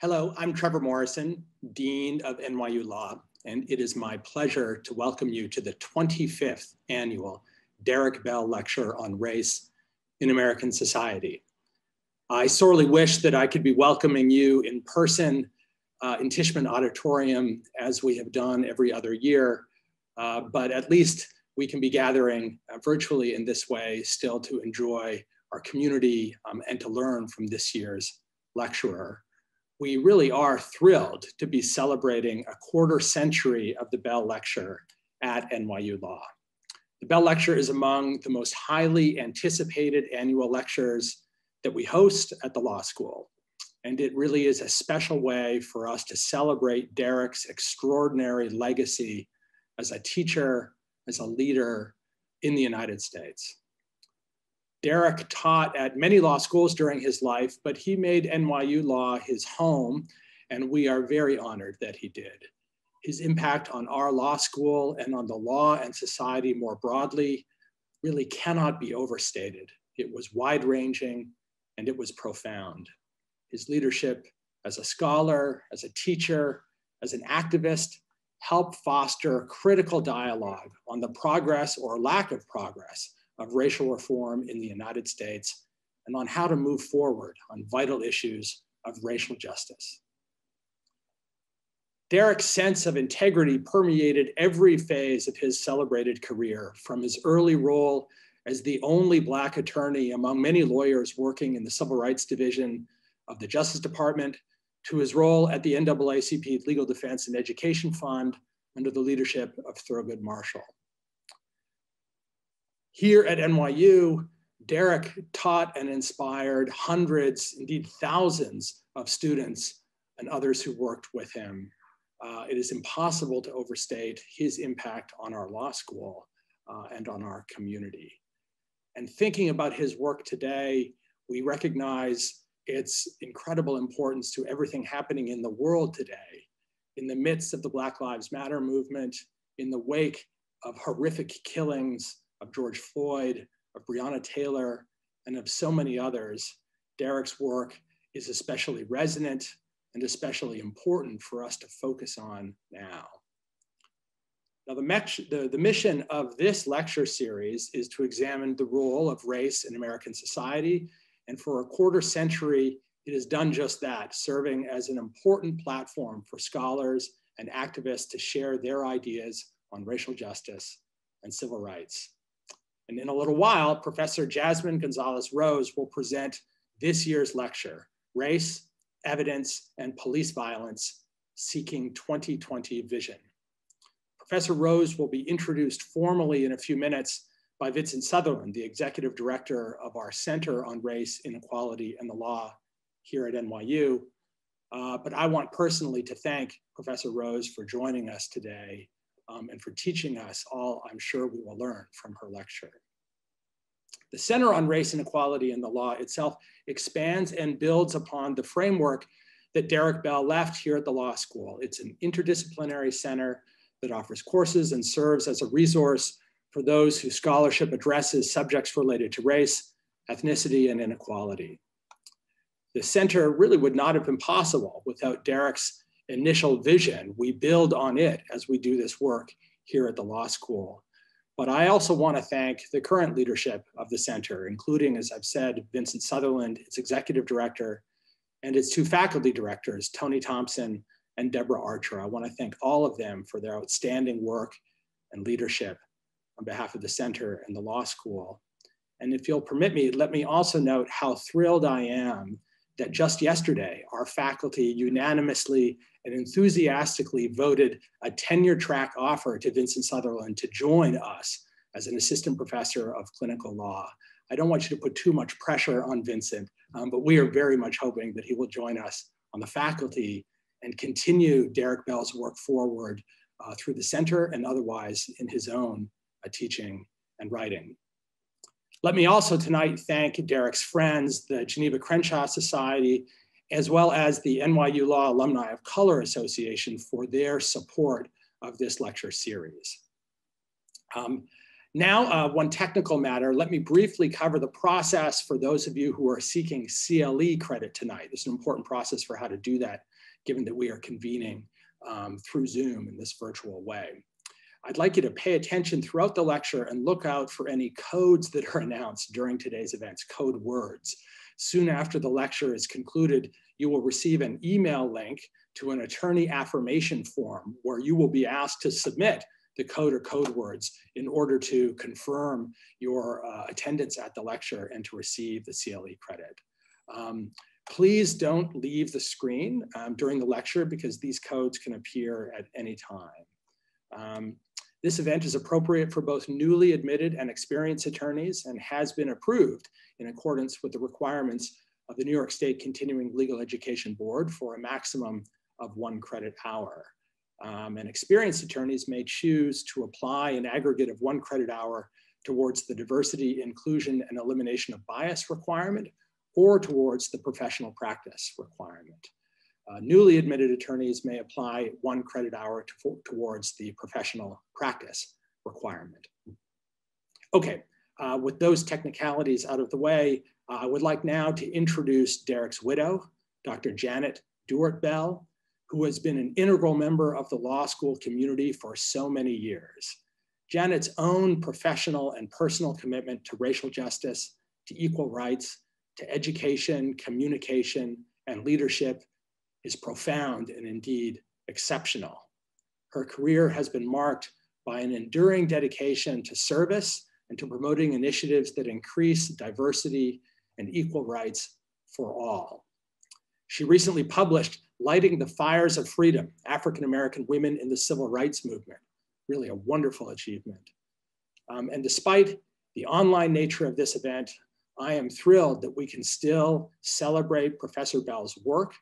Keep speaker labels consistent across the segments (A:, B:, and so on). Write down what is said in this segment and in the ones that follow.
A: Hello, I'm Trevor Morrison, Dean of NYU Law, and it is my pleasure to welcome you to the 25th annual Derrick Bell Lecture on Race in American Society. I sorely wish that I could be welcoming you in person uh, in Tishman Auditorium as we have done every other year, uh, but at least we can be gathering uh, virtually in this way still to enjoy our community um, and to learn from this year's lecturer we really are thrilled to be celebrating a quarter century of the Bell Lecture at NYU Law. The Bell Lecture is among the most highly anticipated annual lectures that we host at the law school. And it really is a special way for us to celebrate Derrick's extraordinary legacy as a teacher, as a leader in the United States. Derrick taught at many law schools during his life, but he made NYU Law his home, and we are very honored that he did. His impact on our law school and on the law and society more broadly really cannot be overstated. It was wide ranging and it was profound. His leadership as a scholar, as a teacher, as an activist helped foster critical dialogue on the progress or lack of progress of racial reform in the United States and on how to move forward on vital issues of racial justice. Derrick's sense of integrity permeated every phase of his celebrated career, from his early role as the only Black attorney among many lawyers working in the Civil Rights Division of the Justice Department to his role at the NAACP Legal Defense and Education Fund under the leadership of Thurgood Marshall. Here at NYU, Derrick taught and inspired hundreds, indeed thousands of students and others who worked with him. Uh, it is impossible to overstate his impact on our law school uh, and on our community. And thinking about his work today, we recognize its incredible importance to everything happening in the world today, in the midst of the Black Lives Matter movement, in the wake of horrific killings of George Floyd, of Breonna Taylor, and of so many others, Derrick's work is especially resonant and especially important for us to focus on now. Now, the, the, the, mission of this lecture series is to examine the role of race in American society. And for a quarter century, it has done just that, serving as an important platform for scholars and activists to share their ideas on racial justice and civil rights. And in a little while, Professor Jasmine Gonzales Rose will present this year's lecture, Race, Evidence, and Police Violence, Seeking 2020 Vision. Professor Rose will be introduced formally in a few minutes by Vincent Sutherland, the executive director of our Center on Race, Inequality, and the Law here at NYU. Uh, but I want personally to thank Professor Rose for joining us today um, and for teaching us all I'm sure we will learn from her lecture. The Center on Race and Equality in the Law itself expands and builds upon the framework that Derrick Bell left here at the law school. It's an interdisciplinary center that offers courses and serves as a resource for those whose scholarship addresses subjects related to race, ethnicity, and inequality. The center really would not have been possible without Derrick's initial vision. We build on it as we do this work here at the law school. But I also want to thank the current leadership of the center, including, as I've said, Vincent Sutherland, its executive director, and its two faculty directors, Tony Thompson and Deborah Archer. I want to thank all of them for their outstanding work and leadership on behalf of the center and the law school. And if you'll permit me, let me also note how thrilled I am that just yesterday, our faculty unanimously and enthusiastically voted a tenure track offer to Vincent Sutherland to join us as an assistant professor of clinical law. I don't want you to put too much pressure on Vincent, um, but we are very much hoping that he will join us on the faculty and continue Derrick Bell's work forward uh, through the center and otherwise in his own uh, teaching and writing. Let me also tonight thank Derrick's friends, the Geneva Crenshaw Society, as well as the NYU Law Alumni of Color Association for their support of this lecture series. Um, Now, uh, one technical matter, let me briefly cover the process for those of you who are seeking CLE credit tonight. This is an important process for how to do that, given that we are convening um, through Zoom in this virtual way. I'd like you to pay attention throughout the lecture and look out for any codes that are announced during today's events, code words. Soon after the lecture is concluded, you will receive an email link to an attorney affirmation form where you will be asked to submit the code or code words in order to confirm your uh, attendance at the lecture and to receive the CLE credit. Um, please don't leave the screen um, during the lecture because these codes can appear at any time. Um, this event is appropriate for both newly admitted and experienced attorneys and has been approved in accordance with the requirements of the New York State Continuing Legal Education Board for a maximum of one credit hour. Um, and experienced attorneys may choose to apply an aggregate of one credit hour towards the diversity, inclusion, and elimination of bias requirement or towards the professional practice requirement. Uh, newly admitted attorneys may apply one credit hour to, towards the professional practice requirement. Okay, uh, with those technicalities out of the way, uh, I would like now to introduce Derrick's widow, Dr. Janet Dewart Bell, who has been an integral member of the law school community for so many years. Janet's own professional and personal commitment to racial justice, to equal rights, to education, communication, and leadership is profound and indeed exceptional. Her career has been marked by an enduring dedication to service and to promoting initiatives that increase diversity and equal rights for all. She recently published Lighting the Fires of Freedom, African American Women in the Civil Rights Movement. Really a wonderful achievement. Um, and despite the online nature of this event, I am thrilled that we can still celebrate Professor Bell's work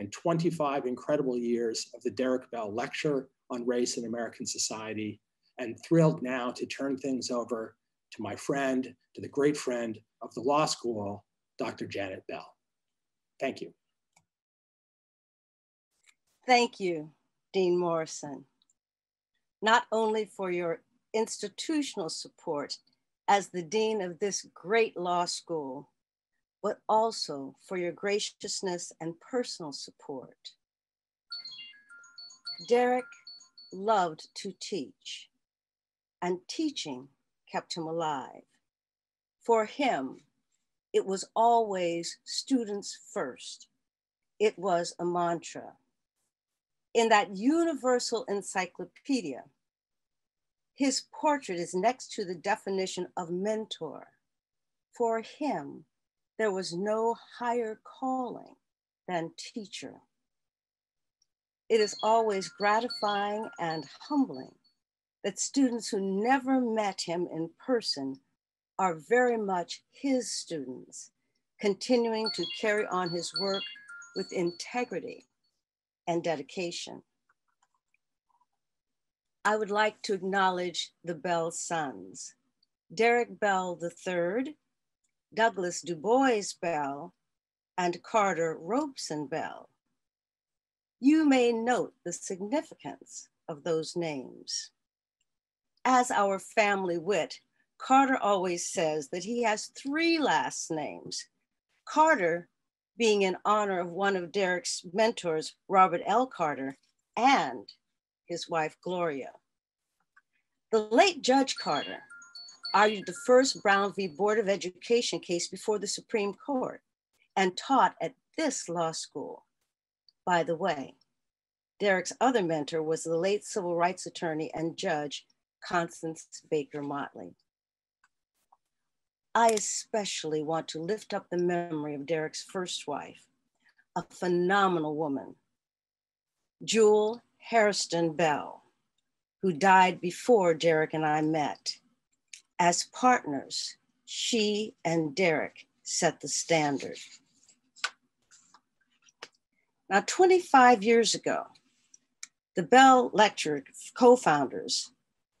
A: and 25 incredible years of the Derrick Bell Lecture on Race in American Society, and thrilled now to turn things over to my friend, to the great friend of the law school, Dr. Janet Bell. Thank you.
B: Thank you, Dean Morrison, not only for your institutional support as the dean of this great law school, but also for your graciousness and personal support. Derrick loved to teach, and teaching kept him alive. For him, it was always students first. It was a mantra in that universal encyclopedia, his portrait is next to the definition of mentor. For him, there was no higher calling than teacher. It is always gratifying and humbling that students who never met him in person are very much his students, continuing to carry on his work with integrity and dedication. I would like to acknowledge the Bell sons, Derrick Bell III, Douglas Du Bois Bell, and Carter Robeson Bell. You may note the significance of those names. As our family wit, Carter always says that he has three last names. Carter being in honor of one of Derrick's mentors, Robert L. Carter, and his wife, Gloria. The late Judge Carter argued the first Brown v. Board of Education case before the Supreme Court and taught at this law school. By the way, Derrick's other mentor was the late civil rights attorney and judge, Constance Baker Motley. I especially want to lift up the memory of Derrick's first wife, a phenomenal woman, Jewel Hairston Bell, who died before Derrick and I met. As partners, she and Derrick set the standard. Now, 25 years ago, the Bell Lecture co founders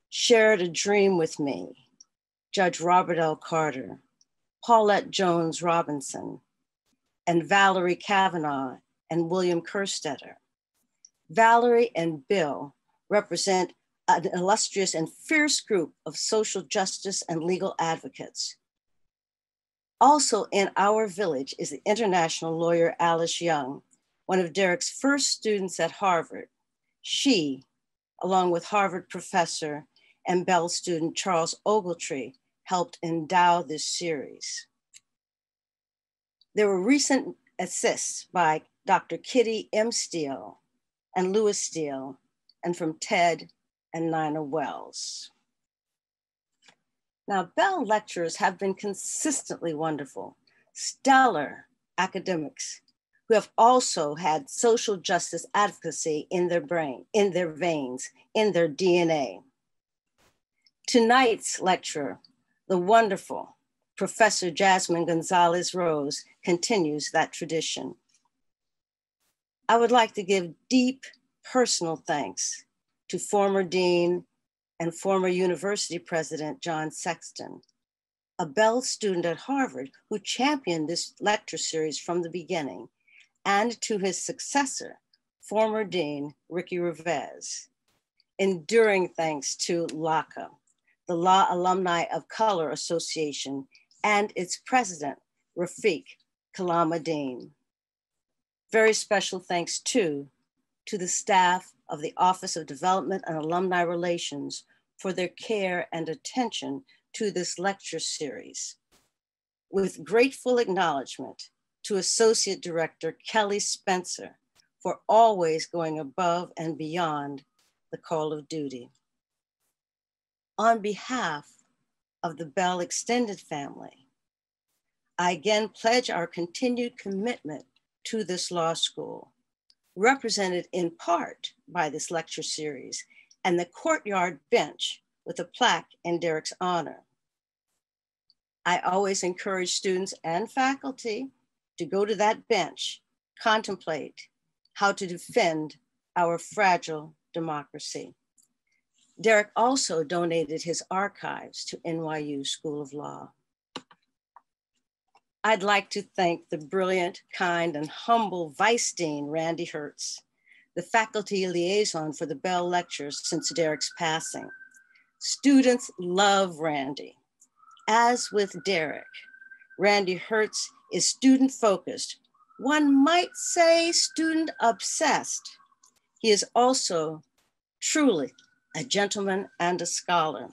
B: shared a dream with me Judge Robert L. Carter, Paulette Jones Robinson, and Valerie Kavanaugh and William Kerstetter. Valerie and Bill represent an illustrious and fierce group of social justice and legal advocates. Also in our village is the international lawyer Alice Young, one of Derrick's first students at Harvard. She, along with Harvard professor and Bell student Charles Ogletree, helped endow this series. There were recent assists by Dr. Kitty M. Steele and Lewis Steele, and from Ted and Nina Wells. Now, Bell lecturers have been consistently wonderful, stellar academics who have also had social justice advocacy in their brain, in their veins, in their DNA. Tonight's lecturer, the wonderful Professor Jasmine Gonzales Rose, continues that tradition. I would like to give deep personal thanks to former Dean and former university president John Sexton, a Bell student at Harvard who championed this lecture series from the beginning, and to his successor, former Dean Ricky Revesz. Enduring thanks to LACA, the Law Alumni of Color Association, and its president, Rafiq Kalamuddin. Very special thanks too to the staff of the Office of Development and Alumni Relations for their care and attention to this lecture series. With grateful acknowledgement to Associate Director Kelly Spencer for always going above and beyond the call of duty. On behalf of the Bell extended family, I again pledge our continued commitment to this law school represented in part by this lecture series and the courtyard bench with a plaque in Derrick's honor. I always encourage students and faculty to go to that bench, contemplate how to defend our fragile democracy. Derrick also donated his archives to NYU School of Law. I'd like to thank the brilliant, kind, and humble Vice Dean, Randy Hertz, the faculty liaison for the Bell Lectures since Derrick's passing. Students love Randy. As with Derrick, Randy Hertz is student focused. One might say student obsessed. He is also truly a gentleman and a scholar.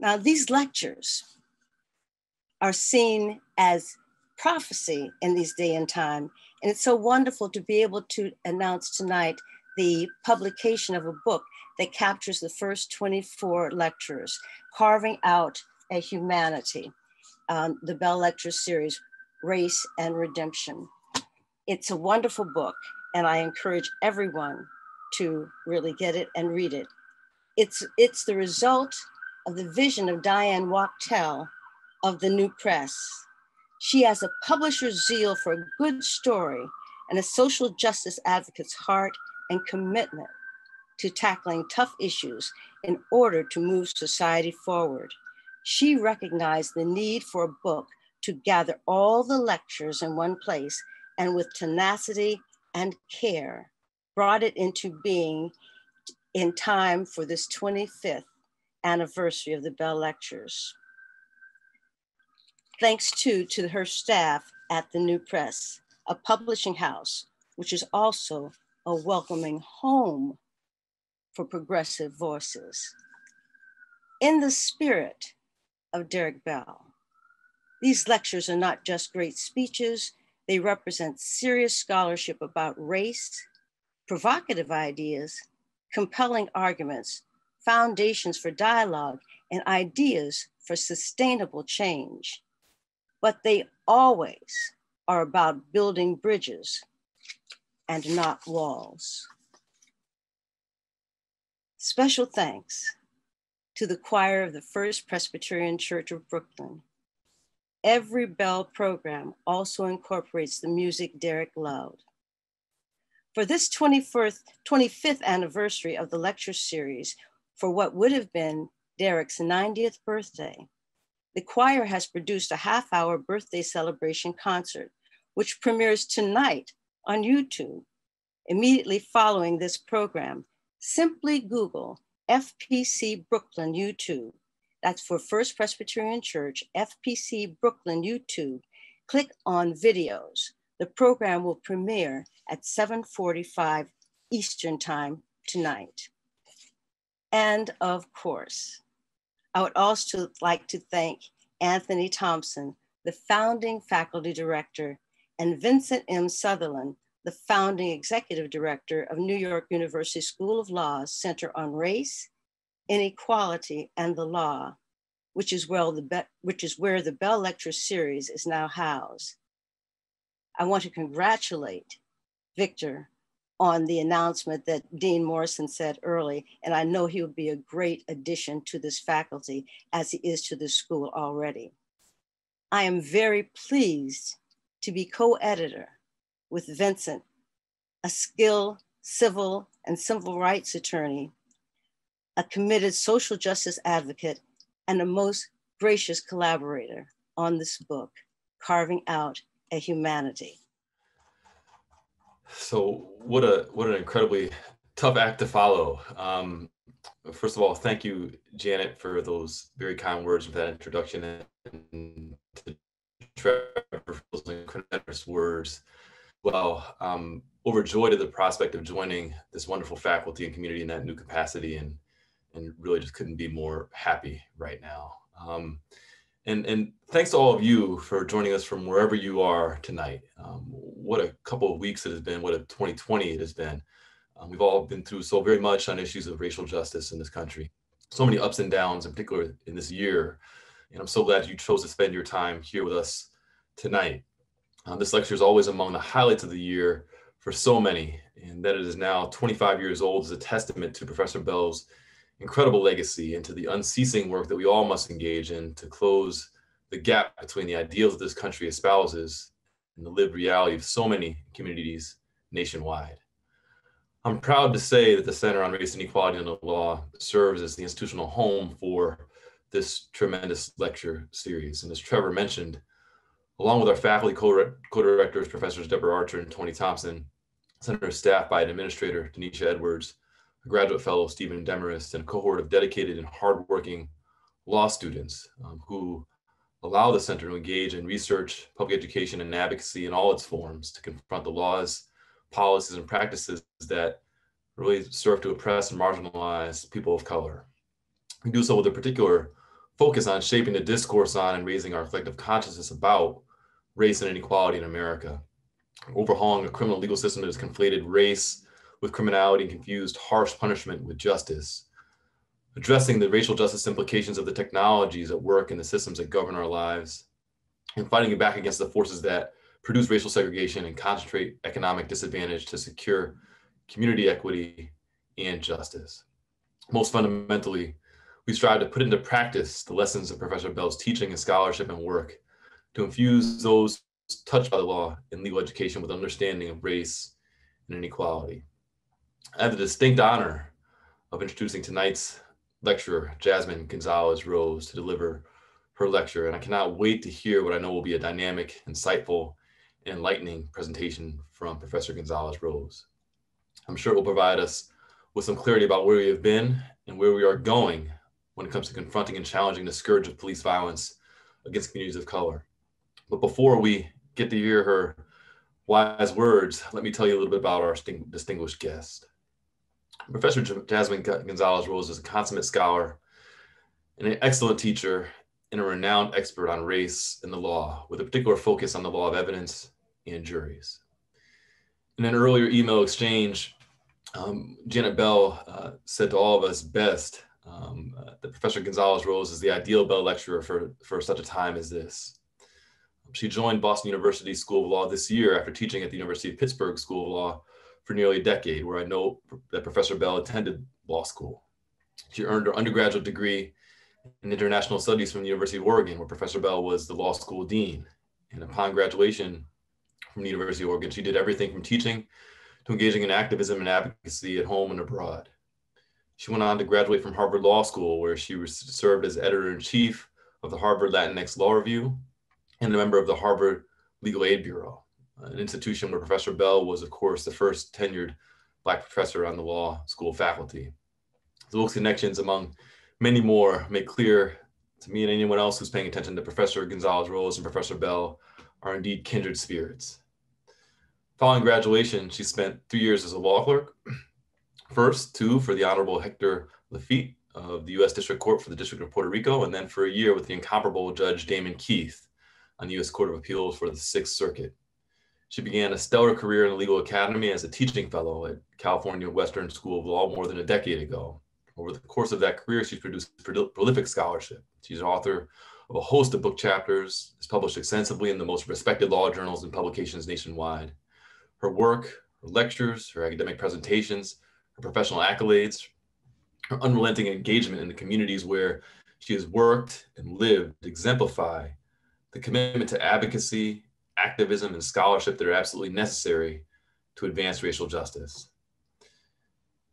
B: Now, these lectures are seen as prophecy in these day and time. And it's so wonderful to be able to announce tonight the publication of a book that captures the first 24 lectures, carving out a humanity, um, the Bell Lecture Series, Race and Redemption. It's a wonderful book, and I encourage everyone to really get it and read it. It's, it's the result of the vision of Diane Wachtel of the New Press. She has a publisher's zeal for a good story and a social justice advocate's heart and commitment to tackling tough issues in order to move society forward. She recognized the need for a book to gather all the lectures in one place and with tenacity and care brought it into being in time for this 25th anniversary of the Bell Lectures. Thanks too to her staff at the New Press, a publishing house, which is also a welcoming home for progressive voices. In the spirit of Derrick Bell, these lectures are not just great speeches, they represent serious scholarship about race, provocative ideas, compelling arguments, foundations for dialogue, and ideas for sustainable change. But they always are about building bridges and not walls. Special thanks to the choir of the First Presbyterian Church of Brooklyn. Every Bell program also incorporates the music Derrick loved. For this 21st, 25th anniversary of the lecture series, for what would have been Derrick's 90th birthday, the choir has produced a half hour birthday celebration concert, which premieres tonight on YouTube. Immediately following this program, simply Google FPC Brooklyn YouTube. That's for First Presbyterian Church, FPC Brooklyn YouTube. Click on videos. The program will premiere at 7:45 Eastern Time tonight. And of course, I would also like to thank Anthony Thompson, the founding faculty director, and Vincent M. Sutherland, the founding executive director of New York University School of Law's Center on Race, Inequality, and the Law, which is, well the which is where the Bell Lecture Series is now housed. I want to congratulate Victor on the announcement that Dean Morrison said early, and I know he would be a great addition to this faculty as he is to this school already. I am very pleased to be co-editor with Vincent, a skilled civil and civil rights attorney, a committed social justice advocate, and a most gracious collaborator on this book, Carving Out a Humanity.
C: So what a what an incredibly tough act to follow. Um, first of all, thank you, Janet, for those very kind words for that introduction and to Trevor for those incredible words. Well, um, overjoyed at the prospect of joining this wonderful faculty and community in that new capacity, and and really just couldn't be more happy right now. Um, and, and thanks to all of you for joining us from wherever you are tonight. Um, what a couple of weeks it has been, what a 2020 it has been. Um, we've all been through so very much on issues of racial justice in this country. So many ups and downs, in particular in this year. And I'm so glad you chose to spend your time here with us tonight. Um, this lecture is always among the highlights of the year for so many, and that it is now 25 years old is a testament to Professor Bell's incredible legacy and to the unceasing work that we all must engage in to close the gap between the ideals this country espouses and the lived reality of so many communities nationwide. I'm proud to say that the Center on Race and Equality and the Law serves as the institutional home for this tremendous lecture series. And as Trevor mentioned, along with our faculty co-directors, Professors Deborah Archer and Tony Thompson, Center is staffed by administrator, Denisha Edwards, graduate fellow, Stephen Demarest, and a cohort of dedicated and hardworking law students um, who allow the center to engage in research, public education, and advocacy in all its forms to confront the laws, policies, and practices that really serve to oppress and marginalize people of color. We do so with a particular focus on shaping the discourse on and raising our collective consciousness about race and inequality in America. Overhauling a criminal legal system that has conflated race, with criminality and confused harsh punishment with justice. Addressing the racial justice implications of the technologies at work and the systems that govern our lives, and fighting back against the forces that produce racial segregation and concentrate economic disadvantage to secure community equity and justice. Most fundamentally, we strive to put into practice the lessons of Professor Bell's teaching and scholarship and work to infuse those touched by the law in legal education with understanding of race and inequality. I have the distinct honor of introducing tonight's lecturer, Jasmine Gonzales Rose, to deliver her lecture. And I cannot wait to hear what I know will be a dynamic, insightful, and enlightening presentation from Professor Gonzales Rose. I'm sure it will provide us with some clarity about where we have been and where we are going when it comes to confronting and challenging the scourge of police violence against communities of color. But before we get to hear her wise words, let me tell you a little bit about our distinguished guest. Professor Jasmine Gonzales Rose is a consummate scholar and an excellent teacher and a renowned expert on race and the law, with a particular focus on the law of evidence and juries. In an earlier email exchange, um, Janet Bell uh, said to all of us best um, uh, that Professor Gonzales Rose is the ideal Bell lecturer for, for such a time as this. She joined Boston University School of Law this year after teaching at the University of Pittsburgh School of Law for nearly a decade, where I know that Professor Bell attended law school. She earned her undergraduate degree in international studies from the University of Oregon, where Professor Bell was the law school dean. And upon graduation from the University of Oregon, she did everything from teaching to engaging in activism and advocacy at home and abroad. She went on to graduate from Harvard Law School, where she served as editor in chief of the Harvard Latinx Law Review and a member of the Harvard Legal Aid Bureau. An institution where Professor Bell was, of course, the first tenured Black professor on the law school faculty. The Those connections among many more make clear to me and anyone else who's paying attention to Professor Gonzales Rose and Professor Bell are indeed kindred spirits. Following graduation, she spent three years as a law clerk. First, two for the Honorable Hector Laffitte of the U.S. District Court for the District of Puerto Rico, and then for a year with the incomparable Judge Damon Keith on the U.S. Court of Appeals for the Sixth Circuit. She began a stellar career in the legal academy as a teaching fellow at California Western School of Law more than a decade ago. Over the course of that career, she's produced prolific scholarship. She's an author of a host of book chapters, is published extensively in the most respected law journals and publications nationwide. Her work, her lectures, her academic presentations, her professional accolades, her unrelenting engagement in the communities where she has worked and lived exemplify the commitment to advocacy, activism, and scholarship that are absolutely necessary to advance racial justice.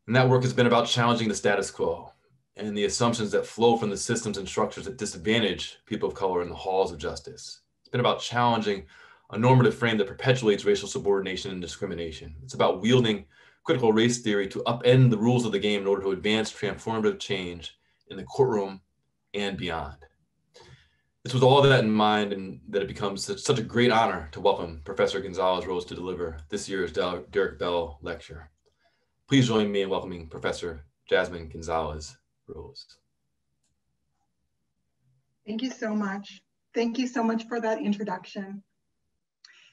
C: And that work has been about challenging the status quo and the assumptions that flow from the systems and structures that disadvantage people of color in the halls of justice. It's been about challenging a normative frame that perpetuates racial subordination and discrimination. It's about wielding critical race theory to upend the rules of the game in order to advance transformative change in the courtroom and beyond. It's with all that in mind and that it becomes such, such a great honor to welcome Professor Gonzales Rose to deliver this year's Derrick Bell Lecture. Please join me in welcoming Professor Jasmine Gonzales Rose.
D: Thank you so much. Thank you so much for that introduction.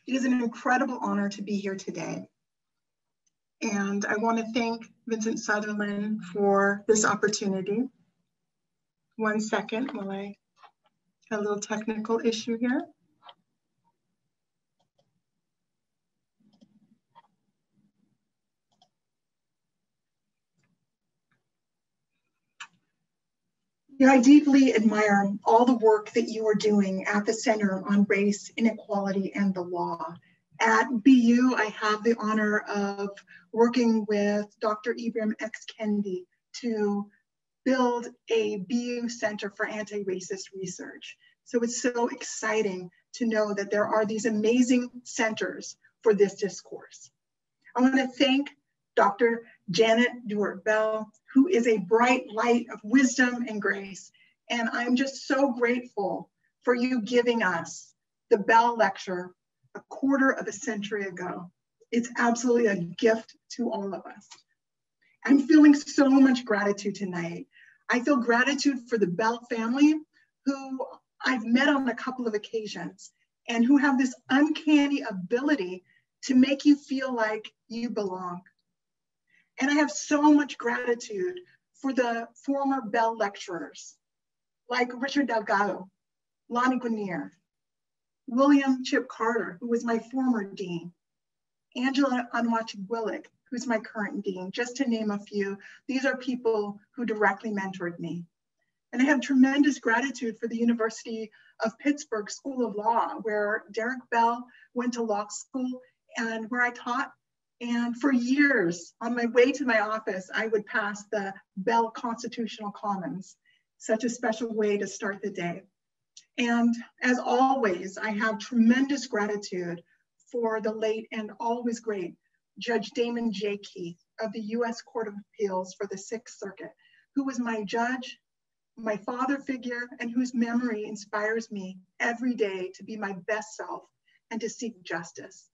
D: It is an incredible honor to be here today. And I want to thank Vincent Sutherland for this opportunity. One second while I a little technical issue here. Yeah, I deeply admire all the work that you are doing at the Center on Race, Inequality, and the Law. At BU, I have the honor of working with Dr. Ibram X. Kendi to build a BU Center for Anti-Racist Research. So it's so exciting to know that there are these amazing centers for this discourse. I want to thank Dr. Janet Dewart Bell, who is a bright light of wisdom and grace. And I'm just so grateful for you giving us the Bell Lecture a quarter of a century ago. It's absolutely a gift to all of us. I'm feeling so much gratitude tonight. I feel gratitude for the Bell family, who I've met on a couple of occasions and who have this uncanny ability to make you feel like you belong. And I have so much gratitude for the former Bell lecturers like Richard Delgado, Lani Guinier, William Chip Carter, who was my former dean, Angela Onwuachi-Willig, who's my current dean, just to name a few. These are people who directly mentored me. And I have tremendous gratitude for the University of Pittsburgh School of Law, where Derrick Bell went to law school and where I taught. And for years, on my way to my office, I would pass the Bell Constitutional Commons, such a special way to start the day. And as always, I have tremendous gratitude for the late and always great Judge Damon J. Keith of the US Court of Appeals for the Sixth Circuit, who was my judge, my father figure, and whose memory inspires me every day to be my best self and to seek justice,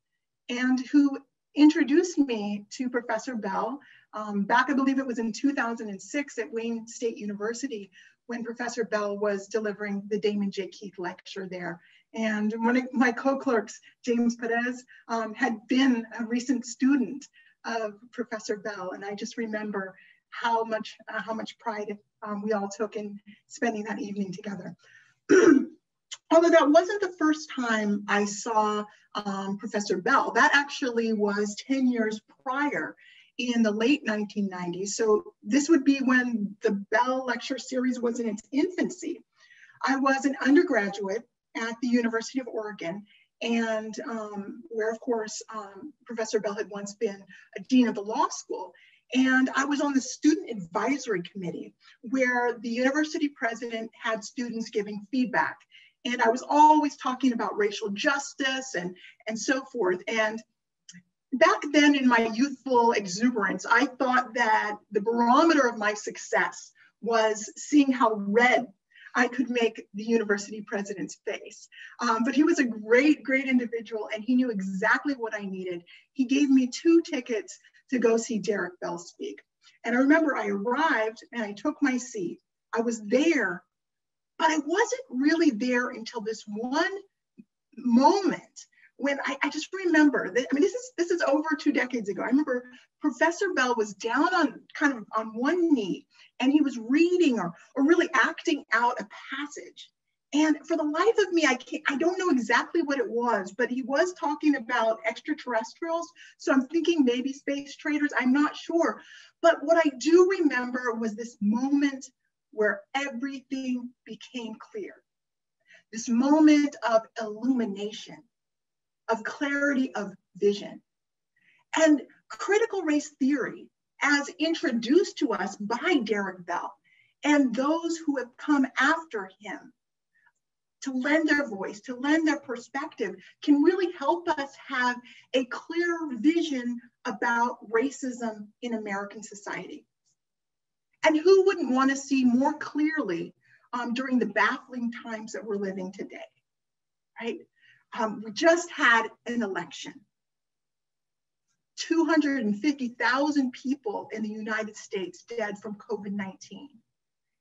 D: and who introduced me to Professor Bell um, back, I believe it was in 2006 at Wayne State University when Professor Bell was delivering the Damon J. Keith lecture there. And one of my co-clerks, James Perez, um, had been a recent student of Professor Bell. And I just remember how much, uh, how much pride um, we all took in spending that evening together. Although that wasn't the first time I saw um, Professor Bell, that actually was 10 years prior in the late 1990s. So this would be when the Bell Lecture Series was in its infancy. I was an undergraduate at the University of Oregon, and um, where, of course, um, Professor Bell had once been a dean of the law school. And I was on the student advisory committee where the university president had students giving feedback. And I was always talking about racial justice and, and so forth. And back then in my youthful exuberance, I thought that the barometer of my success was seeing how red I could make the university president's face. Um, but he was a great, great individual and he knew exactly what I needed. He gave me two tickets to go see Derrick Bell speak. And I remember I arrived and I took my seat. I was there, but I wasn't really there until this one moment when I, I, just remember that, I mean, this is this is over two decades ago. I remember Professor Bell was down on kind of on one knee and he was reading or, or really acting out a passage. And for the life of me, I can't, I don't know exactly what it was, but he was talking about extraterrestrials. So I'm thinking maybe space traders, I'm not sure. But what I do remember was this moment where everything became clear. This moment of illumination of clarity of vision. And critical race theory, as introduced to us by Derrick Bell and those who have come after him to lend their voice, to lend their perspective, can really help us have a clear vision about racism in American society. And who wouldn't want to see more clearly um, during the baffling times that we're living today, right? Um, we just had an election. 250,000 people in the United States dead from COVID 19.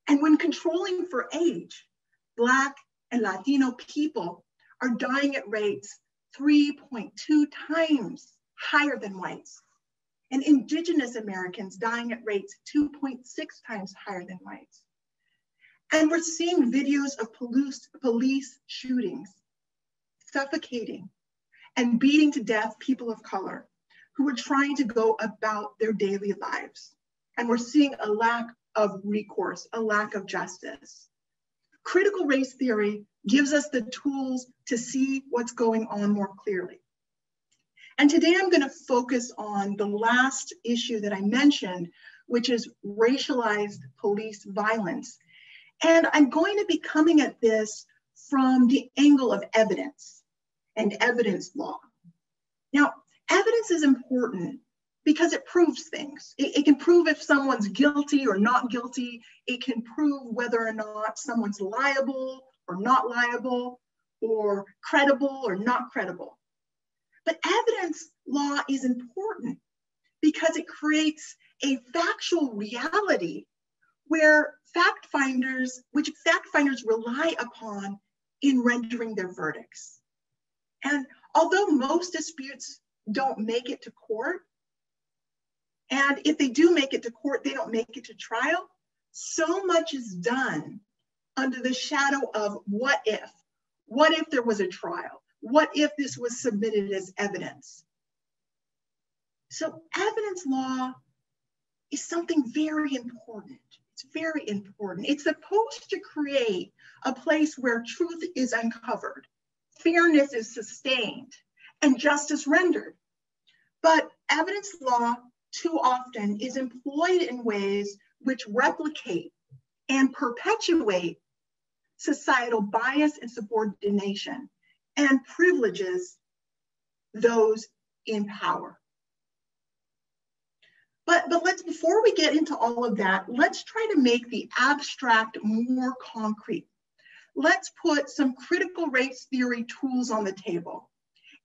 D: And when controlling for age, Black and Latino people are dying at rates 3.2 times higher than whites. And Indigenous Americans dying at rates 2.6 times higher than whites. And we're seeing videos of police, police shootings suffocating and beating to death people of color who were trying to go about their daily lives. And we're seeing a lack of recourse, a lack of justice. Critical race theory gives us the tools to see what's going on more clearly. And today I'm going to focus on the last issue that I mentioned, which is racialized police violence. And I'm going to be coming at this from the angle of evidence and evidence law. Now, evidence is important because it proves things. It, it, can prove if someone's guilty or not guilty. It can prove whether or not someone's liable or not liable, or credible or not credible. But evidence law is important because it creates a factual reality where fact finders, which fact finders rely upon in rendering their verdicts. And although most disputes don't make it to court, and if they do make it to court, they don't make it to trial, so much is done under the shadow of what if? What if there was a trial? What if this was submitted as evidence? So, evidence law is something very important. It's very important. It's supposed to create a place where truth is uncovered, fairness is sustained and justice rendered. But evidence law too often is employed in ways which replicate and perpetuate societal bias and subordination and privileges those in power. But, but let's, before we get into all of that, let's try to make the abstract more concrete let's put some critical race theory tools on the table.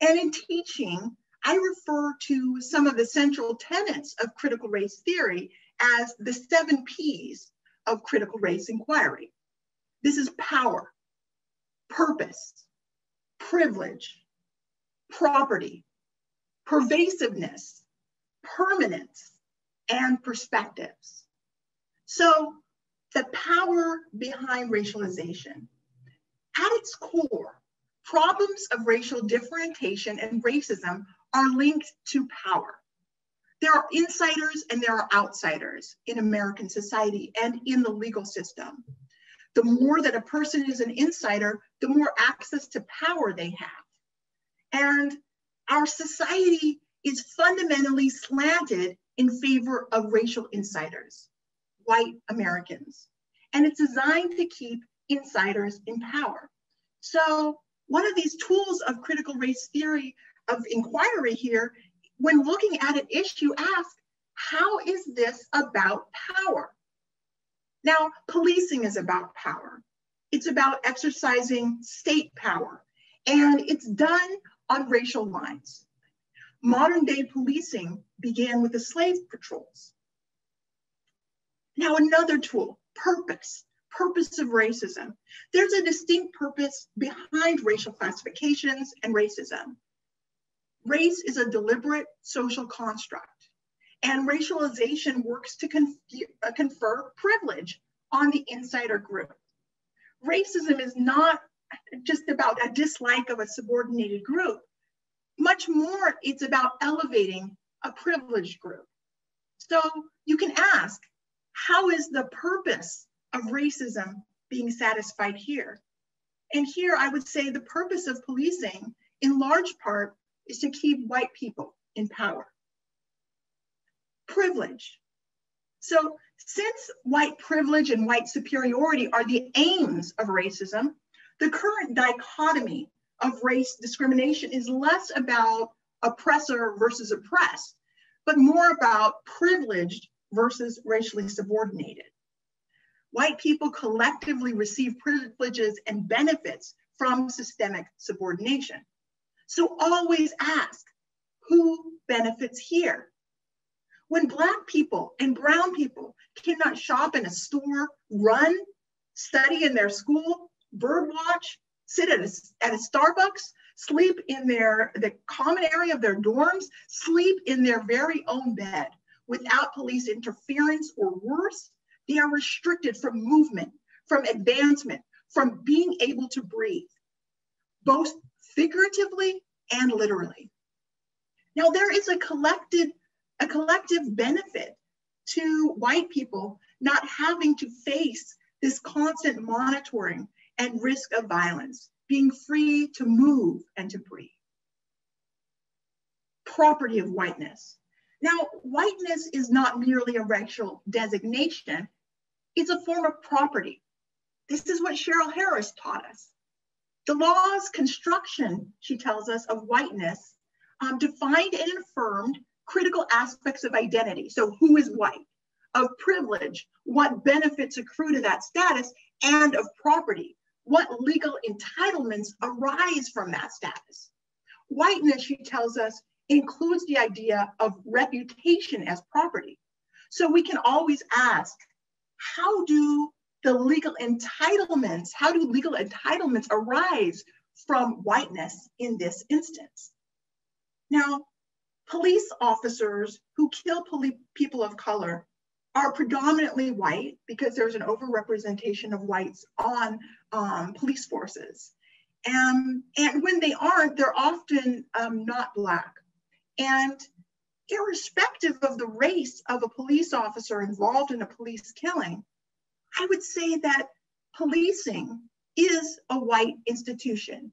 D: And in teaching, I refer to some of the central tenets of critical race theory as the seven P's of critical race inquiry. This is power, purpose, privilege, property, pervasiveness, permanence, and perspectives. So the power behind racialization at its core, problems of racial differentiation and racism are linked to power. There are insiders and there are outsiders in American society and in the legal system. The more that a person is an insider, the more access to power they have. And our society is fundamentally slanted in favor of racial insiders, white Americans. And it's designed to keep insiders in power. So one of these tools of critical race theory of inquiry here, when looking at an issue, ask, how is this about power? Now, policing is about power. It's about exercising state power, and it's done on racial lines. Modern day policing began with the slave patrols. Now, another tool, purpose, purpose of racism. There's a distinct purpose behind racial classifications and racism. Race is a deliberate social construct, and racialization works to uh, confer privilege on the insider group. Racism is not just about a dislike of a subordinated group. Much more, it's about elevating a privileged group. So you can ask, how is the purpose of racism being satisfied here? And here I would say the purpose of policing, in large part, is to keep white people in power. Privilege. So since white privilege and white superiority are the aims of racism, the current dichotomy of race discrimination is less about oppressor versus oppressed, but more about privileged versus racially subordinated. White people collectively receive privileges and benefits from systemic subordination. So always ask, who benefits here? When Black people and Brown people cannot shop in a store, run, study in their school, birdwatch, sit at a, at a Starbucks, sleep in their the common area of their dorms, sleep in their very own bed without police interference or worse, they are restricted from movement, from advancement, from being able to breathe, both figuratively and literally. Now there is a collected, a collective benefit to white people not having to face this constant monitoring and risk of violence, being free to move and to breathe. Property of whiteness. Now, whiteness is not merely a racial designation, it's a form of property. This is what Cheryl Harris taught us. The law's construction, she tells us, of whiteness um, defined and affirmed critical aspects of identity. So, who is white? Of privilege, what benefits accrue to that status, and of property, what legal entitlements arise from that status. Whiteness, she tells us, includes the idea of reputation as property. So we can always ask, how do the legal entitlements, how do legal entitlements arise from whiteness in this instance? Now, police officers who kill people of color are predominantly white because there's an overrepresentation of whites on um, police forces. And, and when they aren't, they're often um, not Black. And irrespective of the race of a police officer involved in a police killing, I would say that policing is a white institution.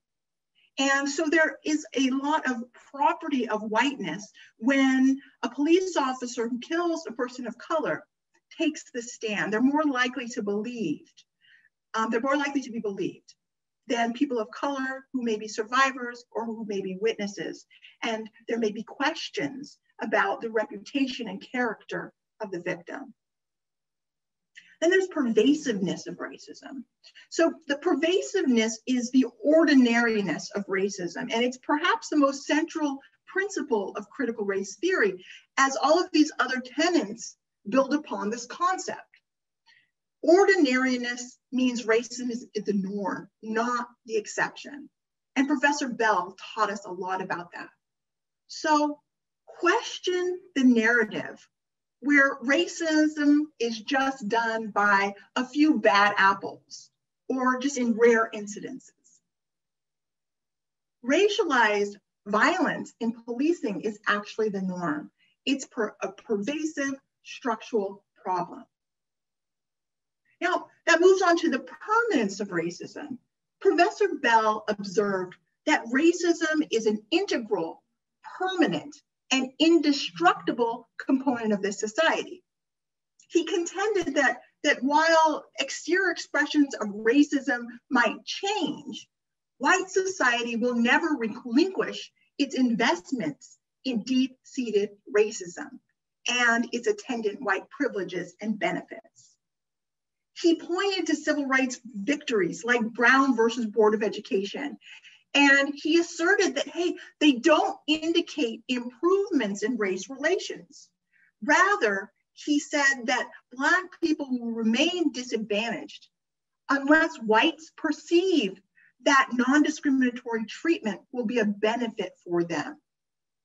D: And so there is a lot of property of whiteness when a police officer who kills a person of color takes the stand. They're more likely to believe. Um, they're more likely to be believed than people of color who may be survivors or who may be witnesses. And there may be questions about the reputation and character of the victim. Then there's pervasiveness of racism. So the pervasiveness is the ordinariness of racism, and it's perhaps the most central principle of critical race theory, as all of these other tenets build upon this concept. Ordinariness means racism is, is the norm, not the exception. And Professor Bell taught us a lot about that. So question the narrative where racism is just done by a few bad apples or just in rare incidences. Racialized violence in policing is actually the norm. It's per a pervasive structural problem. Now, that moves on to the permanence of racism. Professor Bell observed that racism is an integral, permanent, and indestructible component of this society. He contended that, that while exterior expressions of racism might change, white society will never relinquish its investments in deep-seated racism and its attendant white privileges and benefits. He pointed to civil rights victories like Brown versus Board of Education. And he asserted that, hey, they don't indicate improvements in race relations. Rather, he said that Black people will remain disadvantaged unless whites perceive that non-discriminatory treatment will be a benefit for them.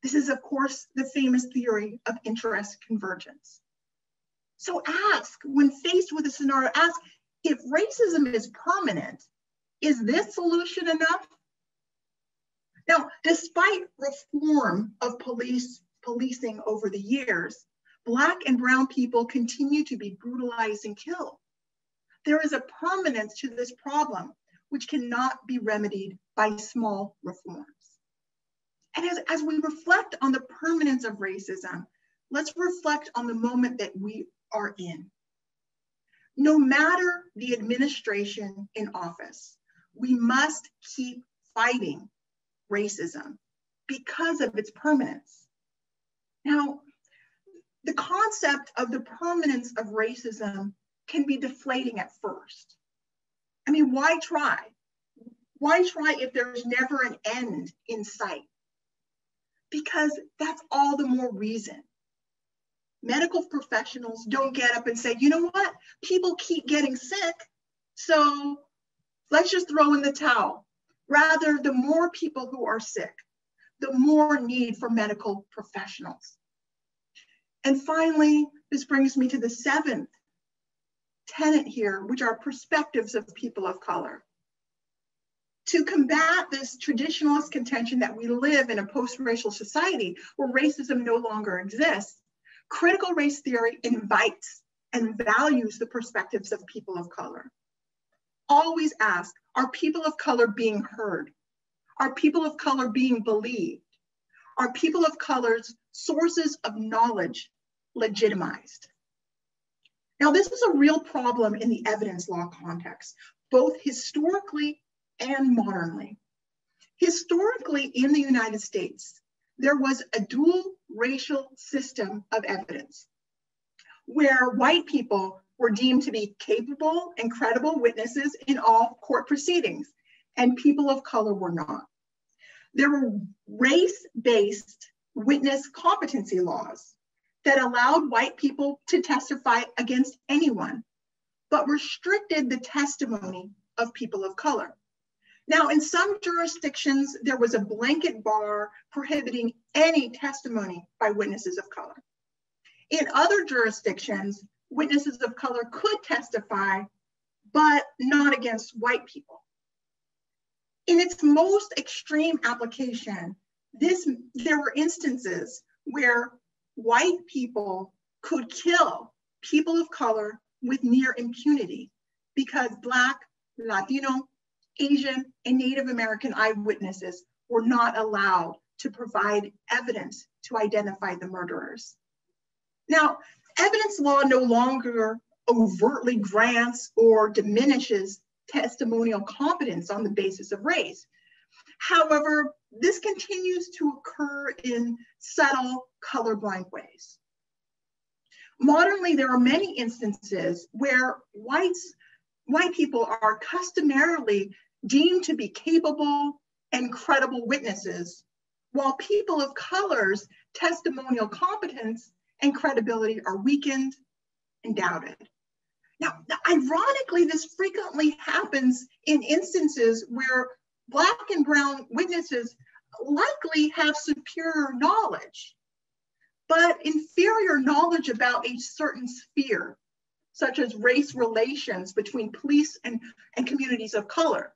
D: This is, of course, the famous theory of interest convergence. So ask, when faced with a scenario, ask if racism is permanent, is this solution enough? Now, despite reform of police policing over the years, Black and Brown people continue to be brutalized and killed. There is a permanence to this problem which cannot be remedied by small reforms. And as, as we reflect on the permanence of racism, let's reflect on the moment that we are in. No matter the administration in office, we must keep fighting racism because of its permanence. Now, the concept of the permanence of racism can be deflating at first. I mean, why try? Why try if there's never an end in sight? Because that's all the more reason. Medical professionals don't get up and say, you know what? People keep getting sick, so let's just throw in the towel. Rather, the more people who are sick, the more need for medical professionals. And finally, this brings me to the seventh tenet here, which are perspectives of people of color. To combat this traditionalist contention that we live in a post-racial society where racism no longer exists, critical race theory invites and values the perspectives of people of color. Always ask, are people of color being heard? Are people of color being believed? Are people of color's sources of knowledge legitimized? Now, this is a real problem in the evidence law context, both historically and modernly. Historically, in the United States, there was a dual racial system of evidence where white people were deemed to be capable and credible witnesses in all court proceedings, and people of color were not. There were race based witness competency laws that allowed white people to testify against anyone, but restricted the testimony of people of color. Now, in some jurisdictions, there was a blanket bar prohibiting any testimony by witnesses of color. In other jurisdictions, witnesses of color could testify, but not against white people. In its most extreme application, this, there were instances where white people could kill people of color with near impunity because Black, Latino, Asian, and Native American eyewitnesses were not allowed to provide evidence to identify the murderers. Now, evidence law no longer overtly grants or diminishes testimonial competence on the basis of race. However, this continues to occur in subtle, colorblind ways. Modernly, there are many instances where whites, white people are customarily deemed to be capable and credible witnesses, while people of color's testimonial competence and credibility are weakened and doubted. Now, ironically, this frequently happens in instances where Black and Brown witnesses likely have superior knowledge, but inferior knowledge about a certain sphere, such as race relations between police and, and communities of color.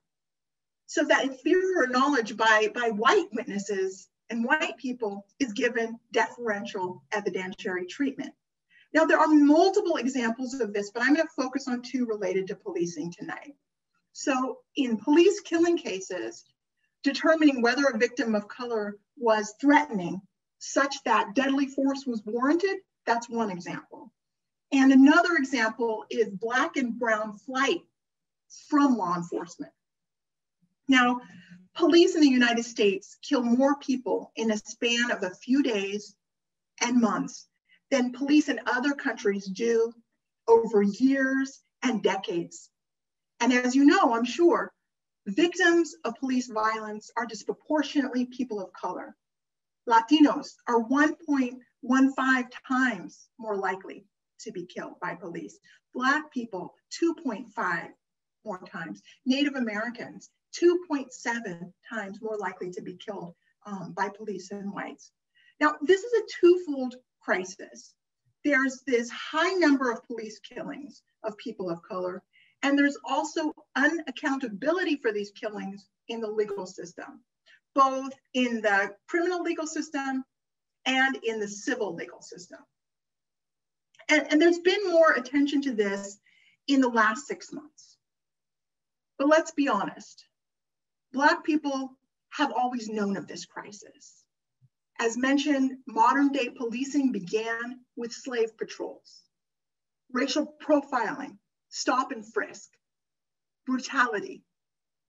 D: So that inferior knowledge by, by white witnesses and white people is given deferential evidentiary treatment. Now, there are multiple examples of this, but I'm going to focus on two related to policing tonight. So, in police killing cases, determining whether a victim of color was threatening such that deadly force was warranted, that's one example. And another example is black and brown flight from law enforcement. Now, police in the United States kill more people in a span of a few days and months than police in other countries do over years and decades. And as you know, I'm sure, victims of police violence are disproportionately people of color. Latinos are 1.15 times more likely to be killed by police. Black people, 2.5 more times. Native Americans, 2.7 times more likely to be killed um, by police than whites. Now, this is a twofold crisis. There's this high number of police killings of people of color, and there's also unaccountability for these killings in the legal system, both in the criminal legal system and in the civil legal system. And, and there's been more attention to this in the last six months. But let's be honest, Black people have always known of this crisis. As mentioned, modern day policing began with slave patrols. Racial profiling, stop and frisk, brutality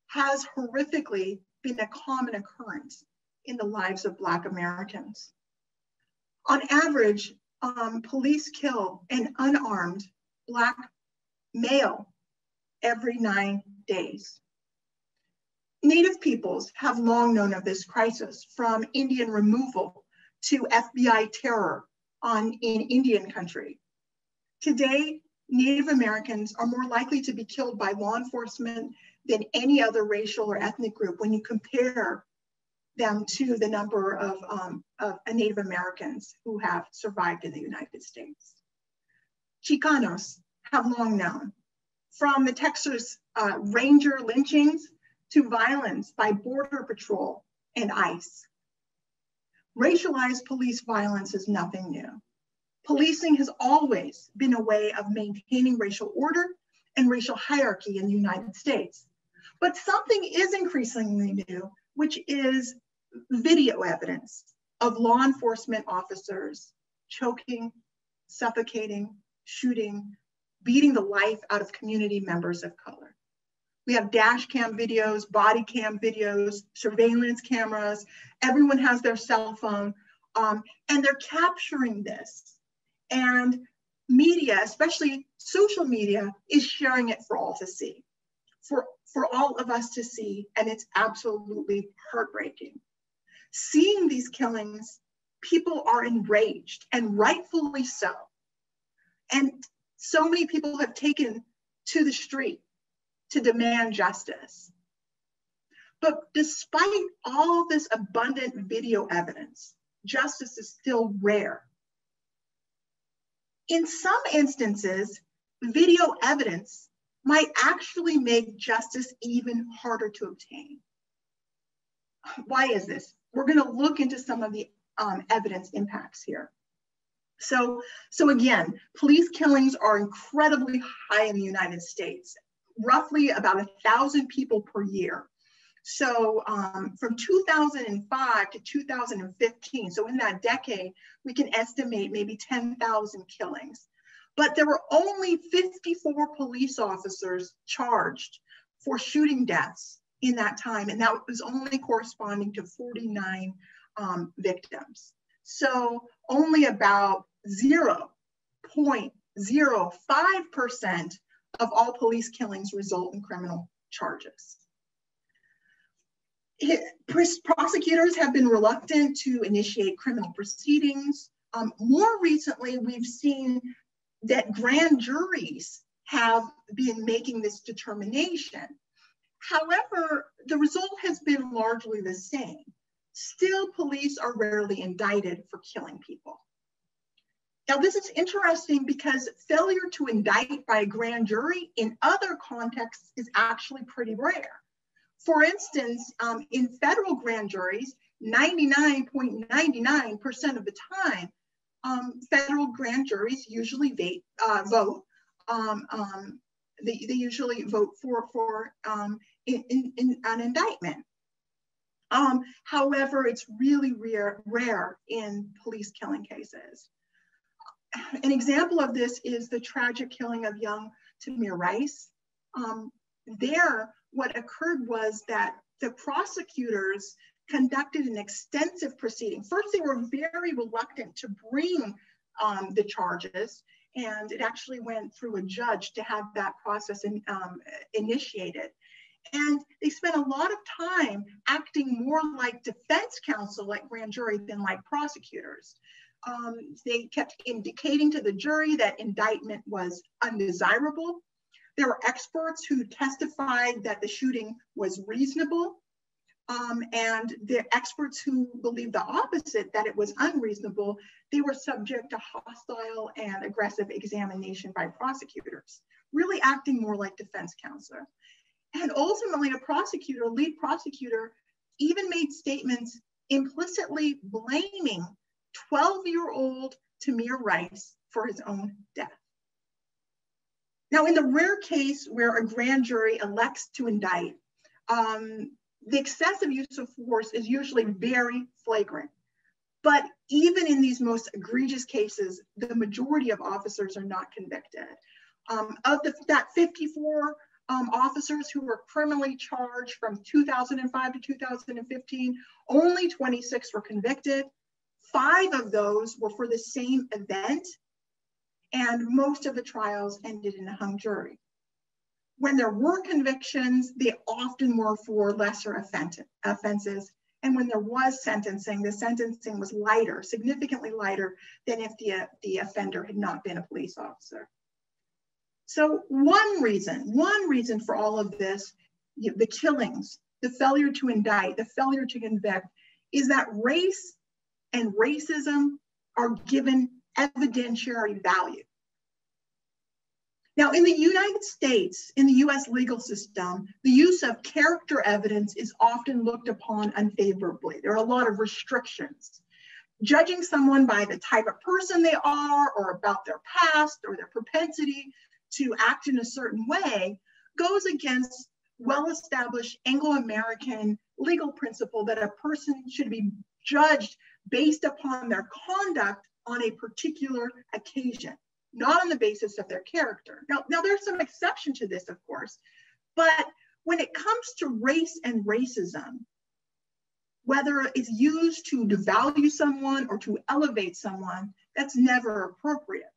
D: has horrifically been a common occurrence in the lives of Black Americans. On average, um, police kill an unarmed Black male every nine days. Native peoples have long known of this crisis from Indian removal to FBI terror on, in Indian country. Today, Native Americans are more likely to be killed by law enforcement than any other racial or ethnic group when you compare them to the number of, um, of Native Americans who have survived in the United States. Chicanos have long known, from the Texas uh, Ranger lynchings to violence by Border Patrol and ICE. Racialized police violence is nothing new. Policing has always been a way of maintaining racial order and racial hierarchy in the United States. But something is increasingly new, which is video evidence of law enforcement officers choking, suffocating, shooting, beating the life out of community members of color. We have dash cam videos, body cam videos, surveillance cameras. Everyone has their cell phone, um, and they're capturing this. And media, especially social media, is sharing it for all to see, for, for all of us to see, and it's absolutely heartbreaking. Seeing these killings, people are enraged, and rightfully so. And so many people have taken to the street to demand justice. But despite all this abundant video evidence, justice is still rare. In some instances, video evidence might actually make justice even harder to obtain. Why is this? We're going to look into some of the um, evidence impacts here. So, so again, police killings are incredibly high in the United States roughly about a thousand people per year. So um, from 2005 to 2015, so in that decade, we can estimate maybe 10,000 killings. But there were only 54 police officers charged for shooting deaths in that time, and that was only corresponding to 49 um, victims. So only about 0.05% of all police killings result in criminal charges. prosecutors have been reluctant to initiate criminal proceedings. Um, more recently, we've seen that grand juries have been making this determination. However, the result has been largely the same. Still, police are rarely indicted for killing people. Now, this is interesting because failure to indict by a grand jury in other contexts is actually pretty rare. For instance, um, in federal grand juries, 99.99% of the time, um, federal grand juries usually vote, uh, vote um, um, they, they, usually vote for, for um, in, in, in an indictment. Um, however, it's really rare, rare in police killing cases an example of this is the tragic killing of young Tamir Rice. Um, there, what occurred was that the prosecutors conducted an extensive proceeding. First, they were very reluctant to bring um, the charges, and it actually went through a judge to have that process in, um, initiated. And they spent a lot of time acting more like defense counsel, like grand jury, than like prosecutors. Um, they kept indicating to the jury that indictment was undesirable. There were experts who testified that the shooting was reasonable. Um, and the experts who believed the opposite, that it was unreasonable, they were subject to hostile and aggressive examination by prosecutors, really acting more like defense counsel. And ultimately, a prosecutor, lead prosecutor, even made statements implicitly blaming 12 year old Tamir Rice for his own death. Now, in the rare case where a grand jury elects to indict, um, the excessive use of force is usually very flagrant. But even in these most egregious cases, the majority of officers are not convicted. Um, of the, that 54 um, officers who were criminally charged from 2005 to 2015, only 26 were convicted. Five of those were for the same event, and most of the trials ended in a hung jury. When there were convictions, they often were for lesser offenses. And when there was sentencing, the sentencing was lighter, significantly lighter than if the, the offender had not been a police officer. So one reason, one reason for all of this, the killings, the failure to indict, the failure to convict, is that race and racism are given evidentiary value. Now, in the United States, in the US legal system, the use of character evidence is often looked upon unfavorably. There are a lot of restrictions. Judging someone by the type of person they are, or about their past, or their propensity to act in a certain way, goes against well established Anglo American legal principle that a person should be judged based upon their conduct on a particular occasion, not on the basis of their character. Now, now there's some exception to this, of course, but when it comes to race and racism, whether it's used to devalue someone or to elevate someone, that's never appropriate.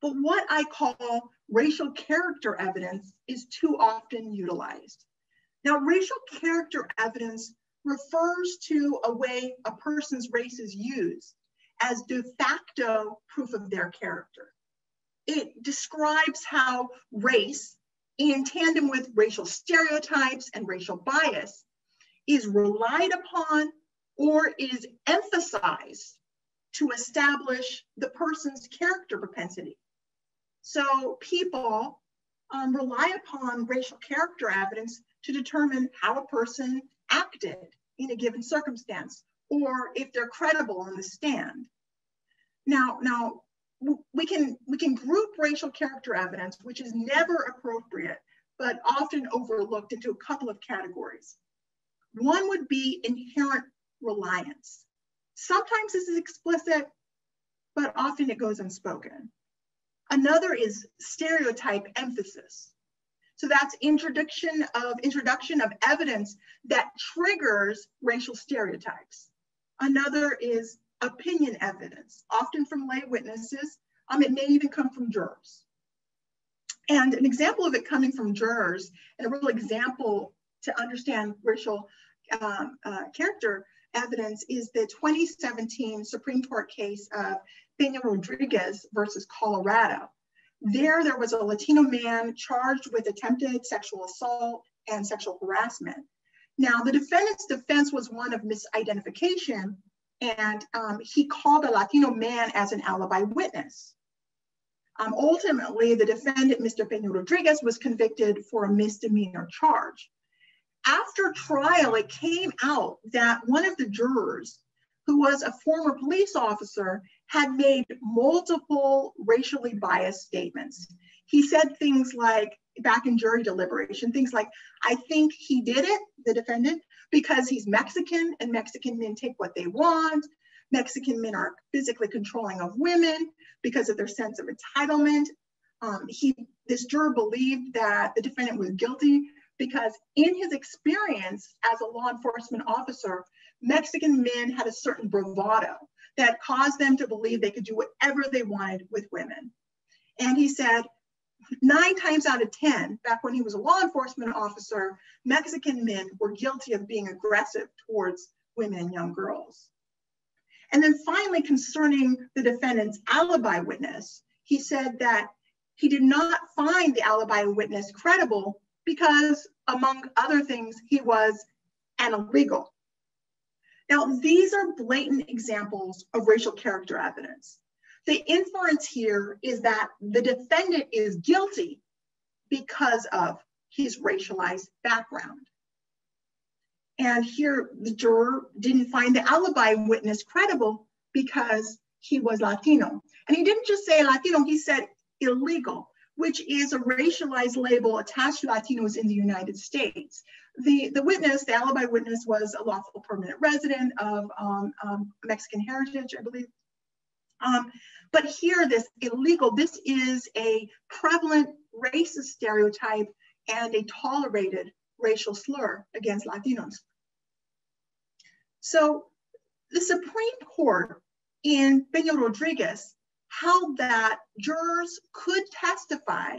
D: But what I call racial character evidence is too often utilized. Now, racial character evidence refers to a way a person's race is used as de facto proof of their character. It describes how race, in tandem with racial stereotypes and racial bias, is relied upon or is emphasized to establish the person's character propensity. So people um, rely upon racial character evidence to determine how a person acted in a given circumstance or if they're credible on the stand. Now, now we can we can group racial character evidence, which is never appropriate, but often overlooked into a couple of categories. One would be inherent reliance. Sometimes this is explicit, but often it goes unspoken. Another is stereotype emphasis. So that's introduction of introduction of evidence that triggers racial stereotypes. Another is opinion evidence, often from lay witnesses. Um, it may even come from jurors. And an example of it coming from jurors, and a real example to understand racial um, uh, character evidence is the 2017 Supreme Court case of Pena Rodriguez versus Colorado. There, there was a Latino man charged with attempted sexual assault and sexual harassment. Now, the defendant's defense was one of misidentification, and um, he called a Latino man as an alibi witness. Um, ultimately, the defendant, Mr. Pena Rodriguez, was convicted for a misdemeanor charge. After trial, it came out that one of the jurors, who was a former police officer, had made multiple racially biased statements. He said things like, back in jury deliberation, things like, I think he did it, the defendant, because he's Mexican and Mexican men take what they want. Mexican men are physically controlling of women because of their sense of entitlement. Um, he, this juror believed that the defendant was guilty because in his experience as a law enforcement officer, Mexican men had a certain bravado that caused them to believe they could do whatever they wanted with women. And he said, nine times out of 10, back when he was a law enforcement officer, Mexican men were guilty of being aggressive towards women and young girls. And then finally, concerning the defendant's alibi witness, he said that he did not find the alibi witness credible because, among other things, he was an illegal. Now, these are blatant examples of racial character evidence. The inference here is that the defendant is guilty because of his racialized background. And here, the juror didn't find the alibi witness credible because he was Latino. And he didn't just say Latino, he said illegal, which is a racialized label attached to Latinos in the United States. The, the witness, the alibi witness, was a lawful permanent resident of um, um, Mexican heritage, I believe. Um, but here, this illegal, this is a prevalent racist stereotype and a tolerated racial slur against Latinos. So the Supreme Court in Peña Rodriguez held that jurors could testify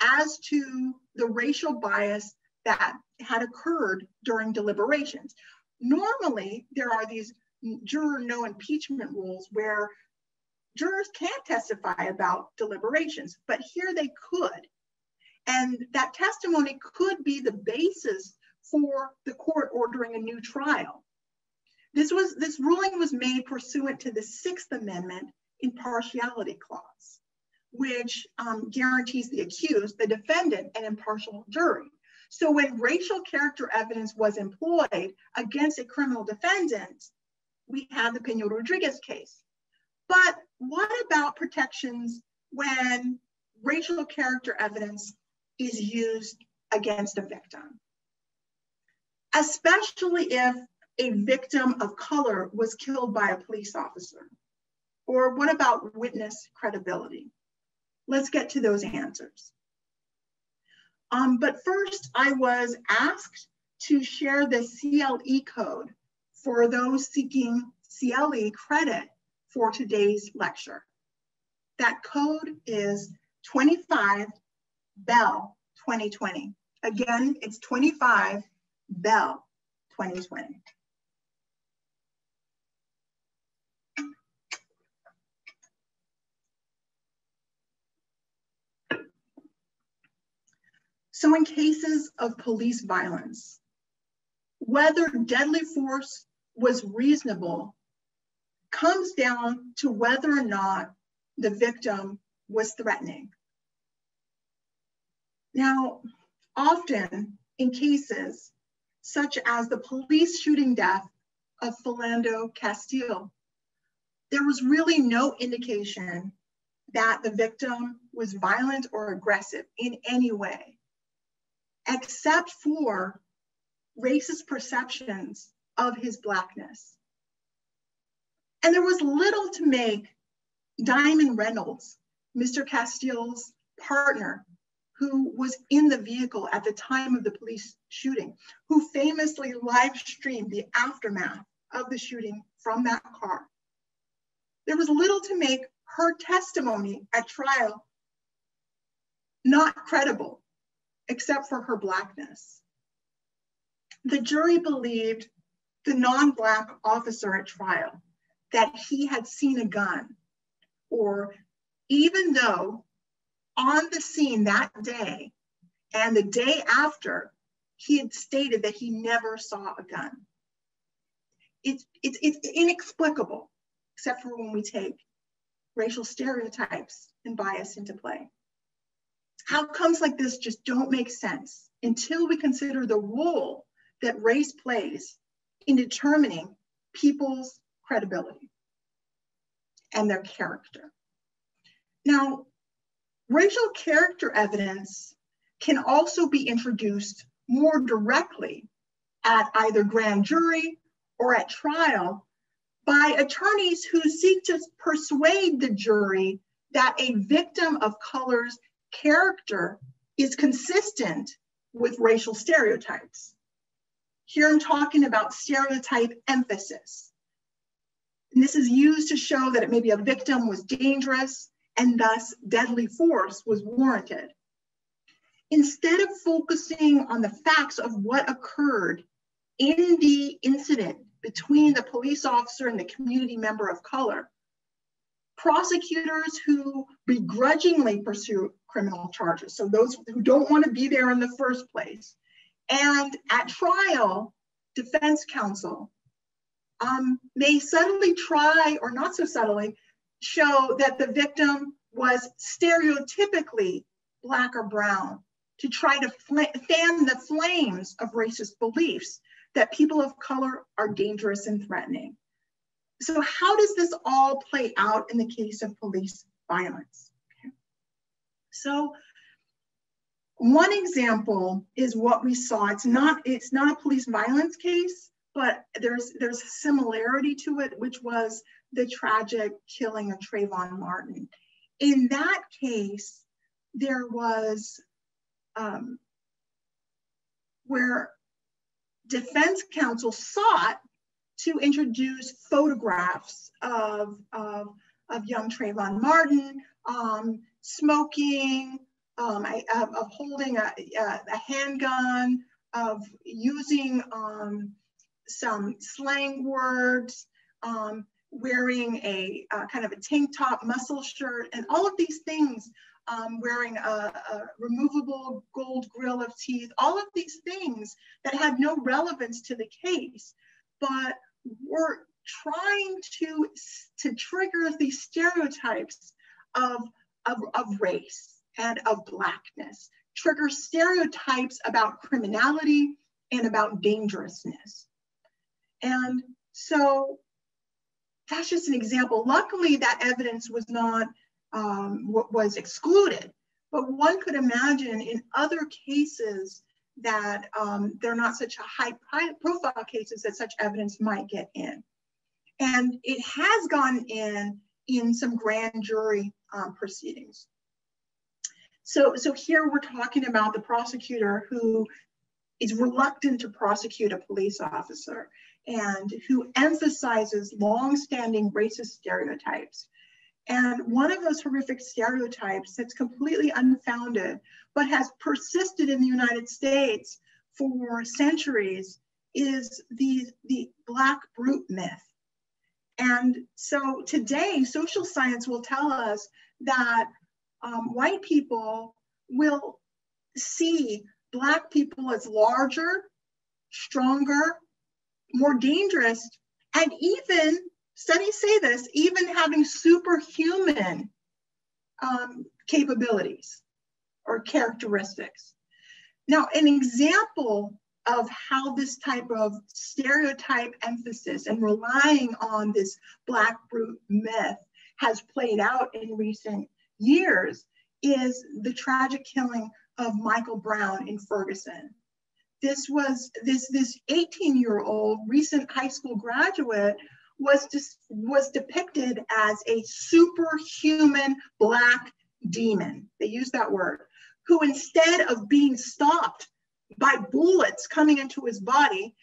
D: as to the racial bias that had occurred during deliberations. Normally, there are these juror no impeachment rules where jurors can't testify about deliberations, but here they could. And that testimony could be the basis for the court ordering a new trial. This was this ruling was made pursuant to the Sixth Amendment impartiality clause, which um, guarantees the accused, the defendant, an impartial jury. So when racial character evidence was employed against a criminal defendant, we had the Peña Rodriguez case. But what about protections when racial character evidence is used against a victim? Especially if a victim of color was killed by a police officer or what about witness credibility? Let's get to those answers. Um, but first, I was asked to share the CLE code for those seeking CLE credit for today's lecture. That code is 25 Bell 2020. Again, it's 25 Bell 2020. So in cases of police violence, whether deadly force was reasonable comes down to whether or not the victim was threatening. Now, often in cases such as the police shooting death of Philando Castile, there was really no indication that the victim was violent or aggressive in any way except for racist perceptions of his blackness. And there was little to make Diamond Reynolds, Mr. Castile's partner, who was in the vehicle at the time of the police shooting, who famously live streamed the aftermath of the shooting from that car. There was little to make her testimony at trial not credible except for her blackness. The jury believed the non-black officer at trial that he had seen a gun or even though on the scene that day and the day after he had stated that he never saw a gun. It's, it's, it's inexplicable except for when we take racial stereotypes and bias into play. Outcomes like this just don't make sense until we consider the role that race plays in determining people's credibility and their character. Now, racial character evidence can also be introduced more directly at either grand jury or at trial by attorneys who seek to persuade the jury that a victim of color's character is consistent with racial stereotypes. Here I'm talking about stereotype emphasis. And this is used to show that it may be a victim was dangerous and thus deadly force was warranted. Instead of focusing on the facts of what occurred in the incident between the police officer and the community member of color, prosecutors who begrudgingly pursue criminal charges, so those who don't want to be there in the first place, and at trial, defense counsel um, may subtly try, or not so subtly, show that the victim was stereotypically Black or Brown to try to fan the flames of racist beliefs that people of color are dangerous and threatening. So how does this all play out in the case of police violence? Okay. So one example is what we saw. It's not, it's not a police violence case, but there's, there's a similarity to it, which was the tragic killing of Trayvon Martin. In that case, there was um, where defense counsel sought to introduce photographs of, of, of young Trayvon Martin um, smoking, um, of, of, holding a, a, handgun, of using um, some slang words, um, wearing a kind of a tank top muscle shirt, and all of these things, um, wearing a, a, removable gold grill of teeth, all of these things that had no relevance to the case, but were trying to, to trigger these stereotypes of, of, of race and of blackness, trigger stereotypes about criminality and about dangerousness. And so that's just an example. Luckily, that evidence was not um, was excluded, but one could imagine in other cases that um, they're not such a high profile cases that such evidence might get in. And it has gone in in some grand jury um, proceedings. So, so here we're talking about the prosecutor who is reluctant to prosecute a police officer and who emphasizes long-standing racist stereotypes. And one of those horrific stereotypes that's completely unfounded, but has persisted in the United States for centuries is the, the black brute myth. And so today, social science will tell us that um, white people will see black people as larger, stronger, more dangerous, and even, studies say this, even having superhuman um, capabilities or characteristics. Now, an example of how this type of stereotype emphasis and relying on this black brute myth has played out in recent years is the tragic killing of Michael Brown in Ferguson this was this this 18 year old recent high school graduate was just was depicted as a superhuman black demon. They use that word. Who instead of being stopped by bullets coming into his body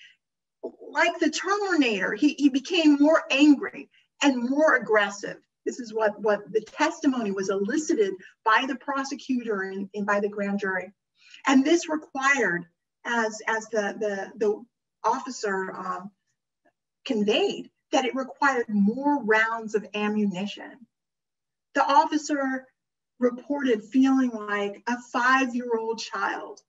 D: like the terminator he, he became more angry and more aggressive. This is what what the testimony was elicited by the prosecutor and, and by the grand jury. And this required as, as the, the, the officer um, conveyed, that it required more rounds of ammunition. The officer reported feeling like a five-year-old child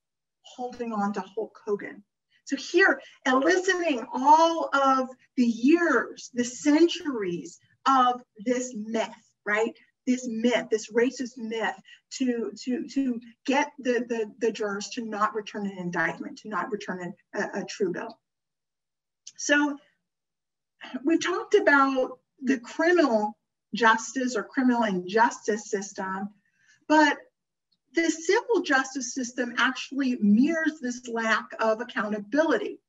D: holding on to Hulk Hogan. So here, eliciting all of the years, the centuries of this myth, right? this myth, this racist myth, to to to get the the, the jurors to not return an indictment, to not return a, a true bill. So we've talked about the criminal justice or criminal injustice system, but the civil justice system actually mirrors this lack of accountability.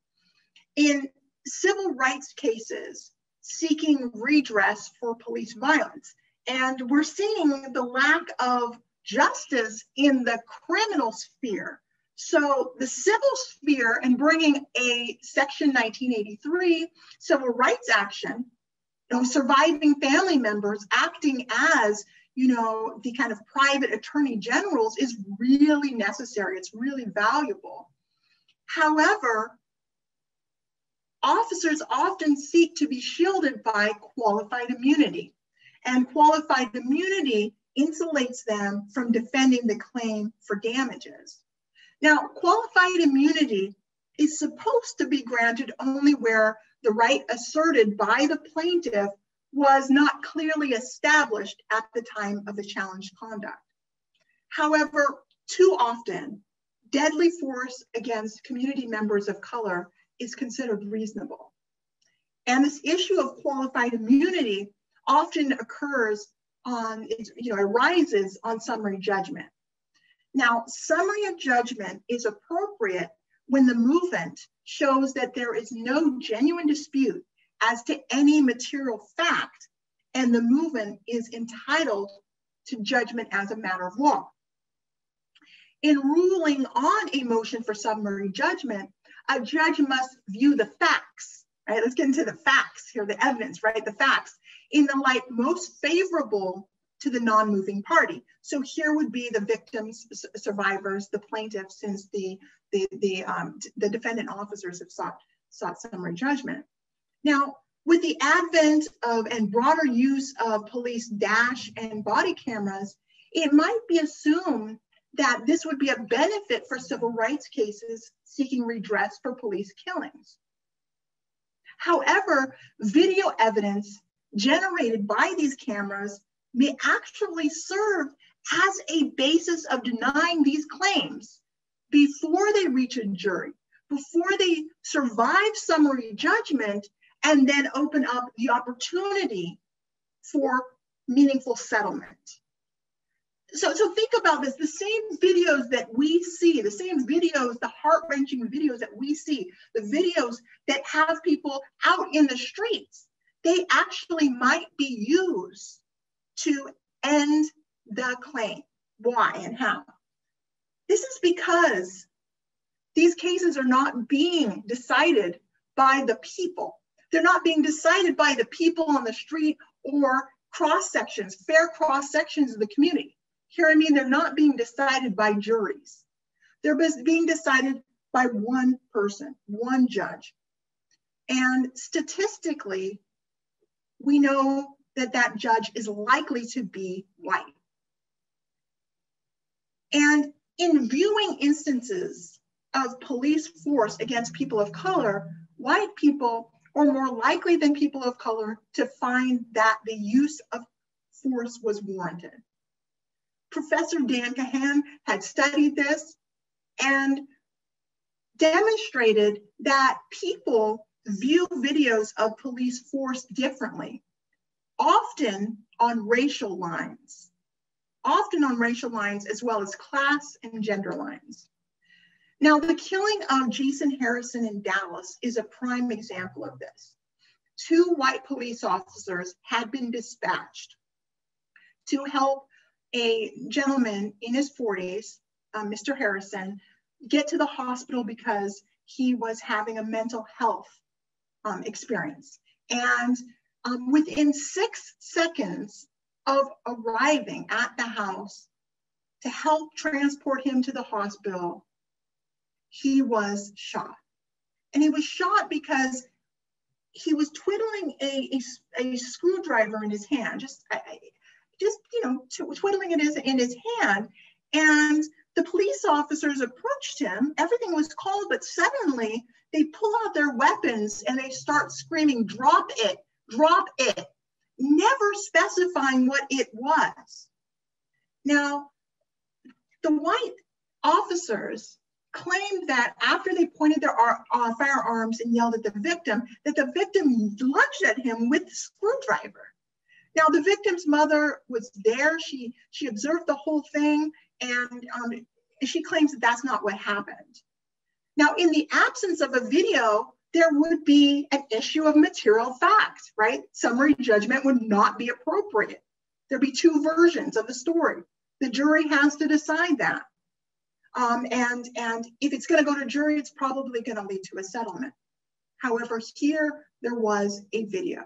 D: In civil rights cases seeking redress for police violence, and we're seeing the lack of justice in the criminal sphere So the civil sphere and bringing a Section 1983 civil rights action, you know, surviving family members acting as you know, the kind of private attorney generals is really necessary. It's really valuable. However, officers often seek to be shielded by qualified immunity. And qualified immunity insulates them from defending the claim for damages. Now, qualified immunity is supposed to be granted only where the right asserted by the plaintiff was not clearly established at the time of the challenged conduct. However, too often, deadly force against community members of color is considered reasonable. And this issue of qualified immunity often occurs on, you know, arises on summary judgment. Now, summary of judgment is appropriate when the movant shows that there is no genuine dispute as to any material fact, and the movant is entitled to judgment as a matter of law. In ruling on a motion for summary judgment, a judge must view the facts, right? Let's get into the facts here, the evidence, right? The facts in the light most favorable to the non-moving party. So here would be the victims, survivors, the plaintiffs, since the the the um, the defendant officers have sought sought summary judgment. Now, with the advent of and broader use of police dash and body cameras, it might be assumed that this would be a benefit for civil rights cases seeking redress for police killings. However, video evidence generated by these cameras may actually serve as a basis of denying these claims before they reach a jury, before they survive summary judgment and then open up the opportunity for meaningful settlement. So, so think about this, the same videos that we see, the same videos, the heart-wrenching videos that we see, the videos that have people out in the streets, they actually might be used to end the claim. Why and how? This is because these cases are not being decided by the people. They're not being decided by the people on the street or cross sections, fair cross sections of the community. Here, I mean, they're not being decided by juries. They're being decided by one person, one judge. And statistically, we know that that judge is likely to be white. And in viewing instances of police force against people of color, white people are more likely than people of color to find that the use of force was warranted. Professor Dan Kahan had studied this and demonstrated that people view videos of police force differently, often on racial lines, often on racial lines as well as class and gender lines. Now, the killing of Jason Harrison in Dallas is a prime example of this. Two white police officers had been dispatched to help a gentleman in his 40s, uh, Mr. Harrison, get to the hospital because he was having a mental health um, experience. And um, within six seconds of arriving at the house to help transport him to the hospital, he was shot. And he was shot because he was twiddling a, a, a screwdriver in his hand, just, just you know, twiddling it in, in his hand. And the police officers approached him. Everything was called, but suddenly they pull out their weapons and they start screaming, drop it, drop it, never specifying what it was. Now, the white officers claimed that after they pointed their uh, firearms and yelled at the victim, that the victim lunged at him with the screwdriver. Now, the victim's mother was there. She, she observed the whole thing, and um, she claims that that's not what happened. Now, in the absence of a video, there would be an issue of material facts, right? Summary judgment would not be appropriate. There'd be two versions of the story. The jury has to decide that. Um, and, and if it's going to go to jury, it's probably going to lead to a settlement. However, here there was a video.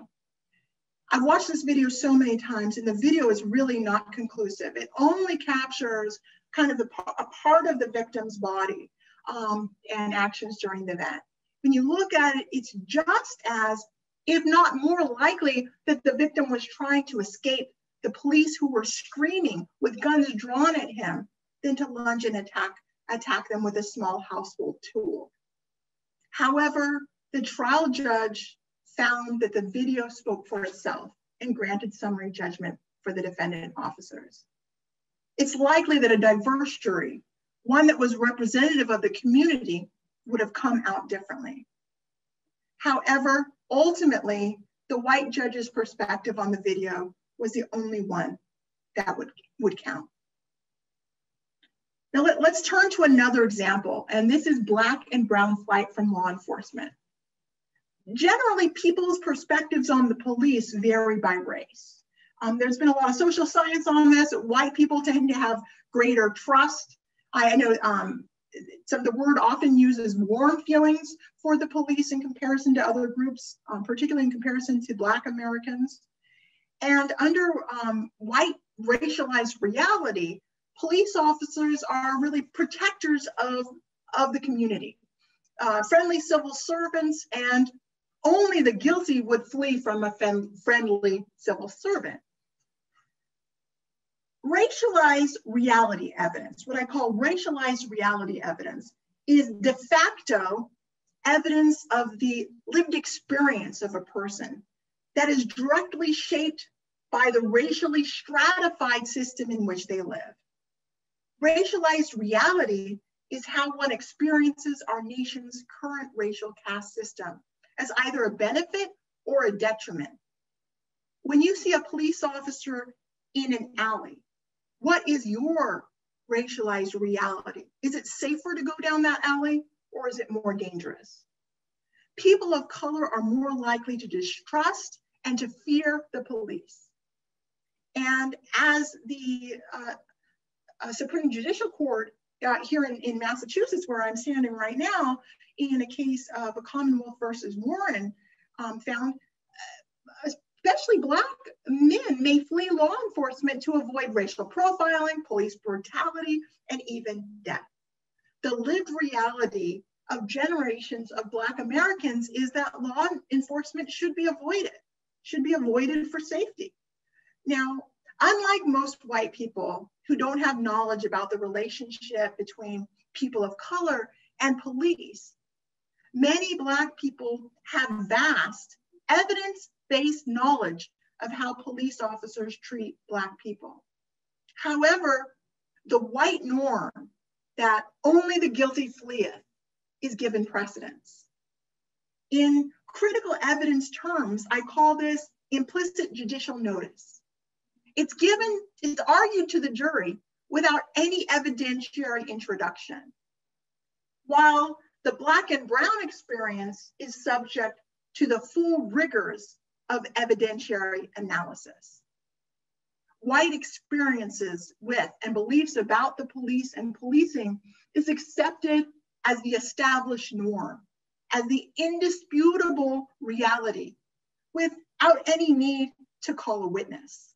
D: I've watched this video so many times, and the video is really not conclusive. It only captures kind of the, a part of the victim's body um, and actions during the event. When you look at it, it's just as, if not more likely, that the victim was trying to escape the police who were screaming with guns drawn at him than to lunge and attack, attack them with a small household tool. However, the trial judge found that the video spoke for itself and granted summary judgment for the defendant officers. It's likely that a diverse jury, one that was representative of the community, would have come out differently. However, ultimately, the white judge's perspective on the video was the only one that would, would count. Now let, us turn to another example, and this is black and brown flight from law enforcement. Generally, people's perspectives on the police vary by race. Um, there's been a lot of social science on this. White people tend to have greater trust. I know um, so the word often uses warm feelings for the police in comparison to other groups, um, particularly in comparison to Black Americans. And under um, white racialized reality, police officers are really protectors of, of the community, uh, friendly civil servants, and only the guilty would flee from a friendly civil servant. Racialized reality evidence, what I call racialized reality evidence, is de facto evidence of the lived experience of a person that is directly shaped by the racially stratified system in which they live. Racialized reality is how one experiences our nation's current racial caste system as either a benefit or a detriment. When you see a police officer in an alley, what is your racialized reality? Is it safer to go down that alley or is it more dangerous? People of color are more likely to distrust and to fear the police. And as the uh, uh, Supreme Judicial Court uh, here in, in Massachusetts, where I'm standing right now, in a case of a Commonwealth versus Warren, um, found especially Black men may flee law enforcement to avoid racial profiling, police brutality, and even death. The lived reality of generations of Black Americans is that law enforcement should be avoided, should be avoided for safety. Now, unlike most white people who don't have knowledge about the relationship between people of color and police, many Black people have vast evidence-based knowledge of how police officers treat Black people. However, the white norm that only the guilty fleeth is given precedence. In critical evidence terms, I call this implicit judicial notice. It's given, it's argued to the jury without any evidentiary introduction. While the black and brown experience is subject to the full rigors of evidentiary analysis. White experiences with and beliefs about the police and policing is accepted as the established norm, as the indisputable reality, without any need to call a witness.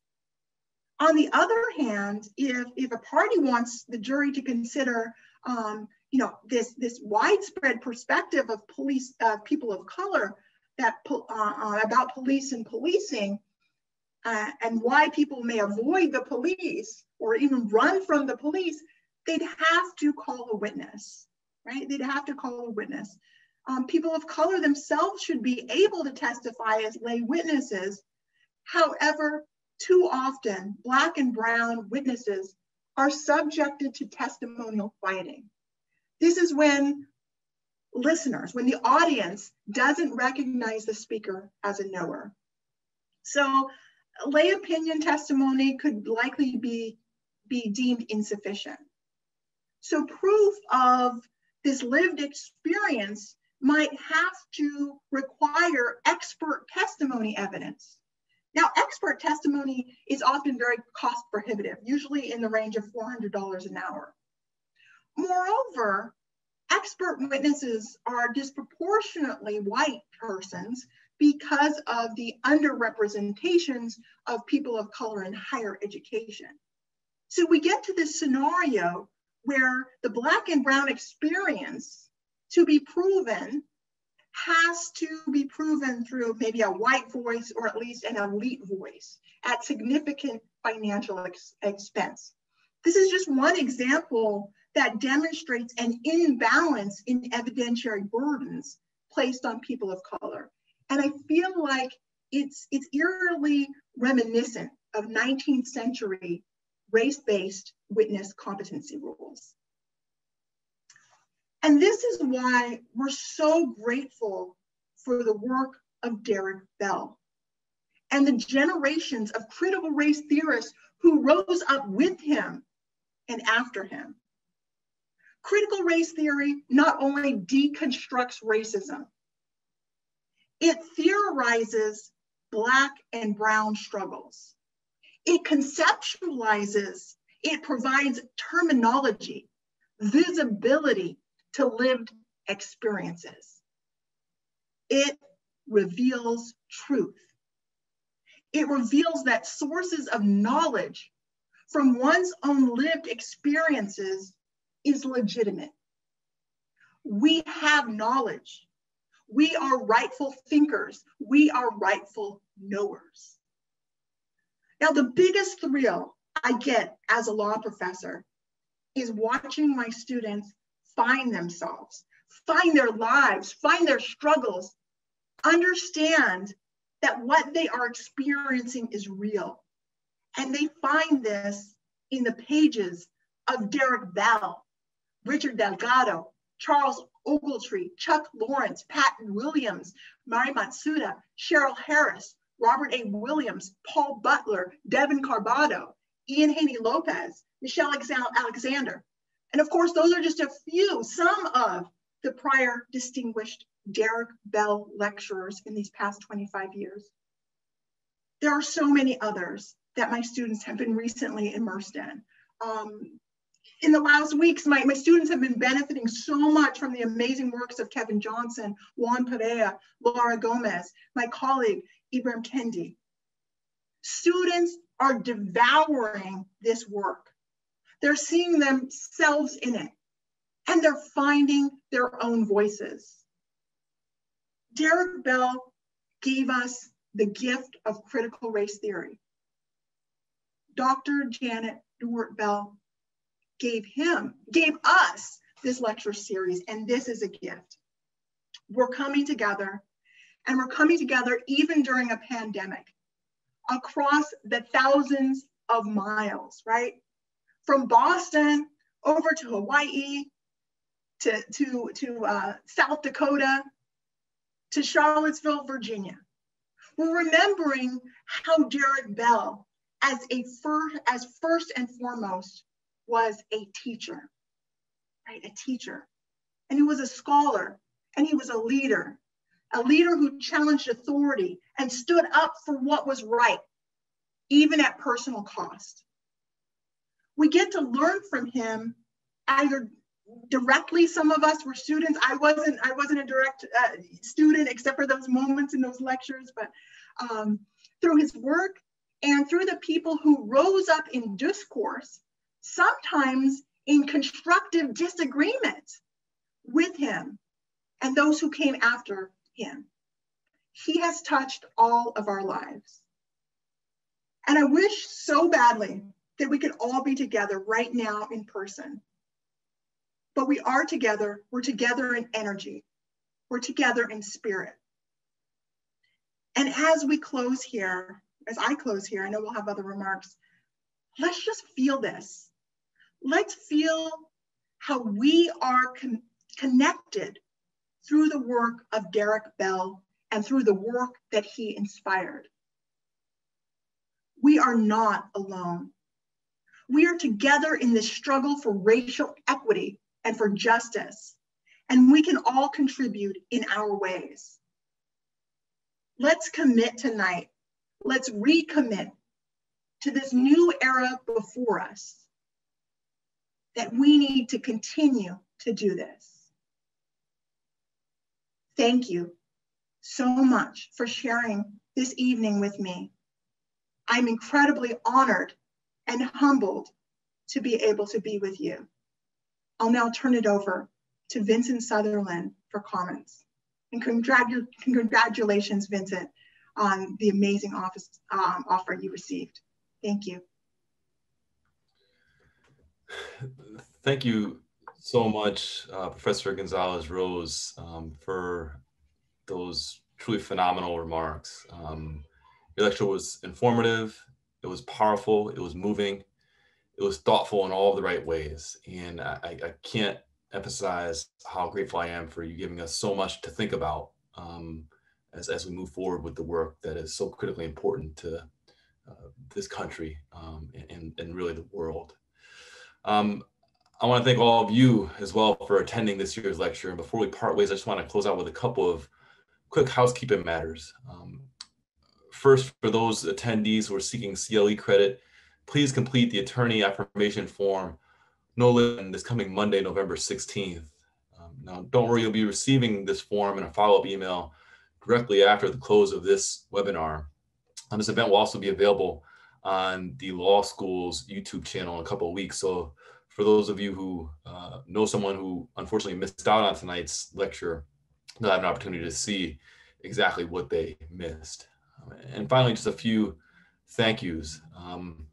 D: On the other hand, if, if a party wants the jury to consider, um, you know, this, this widespread perspective of police, uh, people of color that uh, uh, about police and policing, uh, and why people may avoid the police or even run from the police, they'd have to call a witness, right? They'd have to call a witness. Um, people of color themselves should be able to testify as lay witnesses. However, too often, Black and Brown witnesses are subjected to testimonial quieting. This is when listeners, when the audience doesn't recognize the speaker as a knower. So lay opinion testimony could likely be, be deemed insufficient. So proof of this lived experience might have to require expert testimony evidence. Now, expert testimony is often very cost prohibitive, usually in the range of $400 an hour. Moreover, expert witnesses are disproportionately white persons because of the underrepresentations of people of color in higher education. So we get to this scenario where the black and brown experience to be proven has to be proven through maybe a white voice or at least an elite voice at significant financial ex expense. This is just one example that demonstrates an imbalance in evidentiary burdens placed on people of color. And I feel like it's, it's eerily reminiscent of 19th century race-based witness competency rules. And this is why we're so grateful for the work of Derrick Bell and the generations of critical race theorists who rose up with him and after him. Critical race theory not only deconstructs racism, it theorizes Black and Brown struggles. It conceptualizes, it provides terminology, visibility to lived experiences. It reveals truth. It reveals that sources of knowledge from one's own lived experiences is legitimate. We have knowledge. We are rightful thinkers. We are rightful knowers. Now, the biggest thrill I get as a law professor is watching my students find themselves, find their lives, find their struggles, understand that what they are experiencing is real. And they find this in the pages of Derrick Bell, Richard Delgado, Charles Ogletree, Chuck Lawrence, Patton Williams, Mari Matsuda, Cheryl Harris, Robert A. Williams, Paul Butler, Devon Carbado, Ian Haney Lopez, Michelle Alexander. And of course, those are just a few, some of the prior distinguished Derrick Bell lecturers in these past 25 years. There are so many others that my students have been recently immersed in. Um, in the last weeks, my, my students have been benefiting so much from the amazing works of Kevin Johnson, Juan Perea, Laura Gomez, my colleague, Ibram Kendi. Students are devouring this work. They're seeing themselves in it and they're finding their own voices. Derrick Bell gave us the gift of critical race theory. Dr. Janet Dewart Bell gave him, gave us this lecture series, and this is a gift. We're coming together, and we're coming together even during a pandemic across the thousands of miles, right? From Boston over to Hawaii, to, to, to uh, South Dakota, to Charlottesville, Virginia. We're remembering how Derrick Bell, as a first, as first and foremost, was a teacher, right? A teacher. And he was a scholar and he was a leader, a leader who challenged authority and stood up for what was right, even at personal cost. We get to learn from him either directly some of us were students i wasn't i wasn't a direct uh, student except for those moments in those lectures but um, through his work and through the people who rose up in discourse sometimes in constructive disagreement with him and those who came after him he has touched all of our lives and i wish so badly that we could all be together right now in person but we are together. We're together in energy. We're together in spirit. And as we close here, as I close here, I know we'll have other remarks. Let's just feel this. Let's feel how we are con connected through the work of Derrick Bell and through the work that he inspired. We are not alone. We are together in this struggle for racial equity and for justice. And we can all contribute in our ways. Let's commit tonight. Let's recommit to this new era before us. That we need to continue to do this. Thank you so much for sharing this evening with me. I'm incredibly honored and humbled to be able to be with you. I'll now turn it over to Vincent Southerland for comments. And congratu congratulations, Vincent, on the amazing office, um, offer you received. Thank you.
C: Thank you so much, uh, Professor Gonzales Rose, um, for those truly phenomenal remarks. Um, your lecture was informative, it was powerful, it was moving, it was thoughtful in all the right ways. And I, I can't emphasize how grateful I am for you giving us so much to think about um, as, as we move forward with the work that is so critically important to uh, this country um, and, and really the world. Um, I want to thank all of you as well for attending this year's lecture. And before we part ways, I just want to close out with a couple of quick housekeeping matters. Um, first, for those attendees who are seeking CLE credit, please complete the attorney affirmation form no later than this coming Monday, November 16th. Um, now, don't worry, you'll be receiving this form in a follow-up email directly after the close of this webinar. Um, this event will also be available on the law school's YouTube channel in a couple weeks. So for those of you who uh, know someone who unfortunately missed out on tonight's lecture, they'll have an opportunity to see exactly what they missed. And finally, just a few thank yous. Um,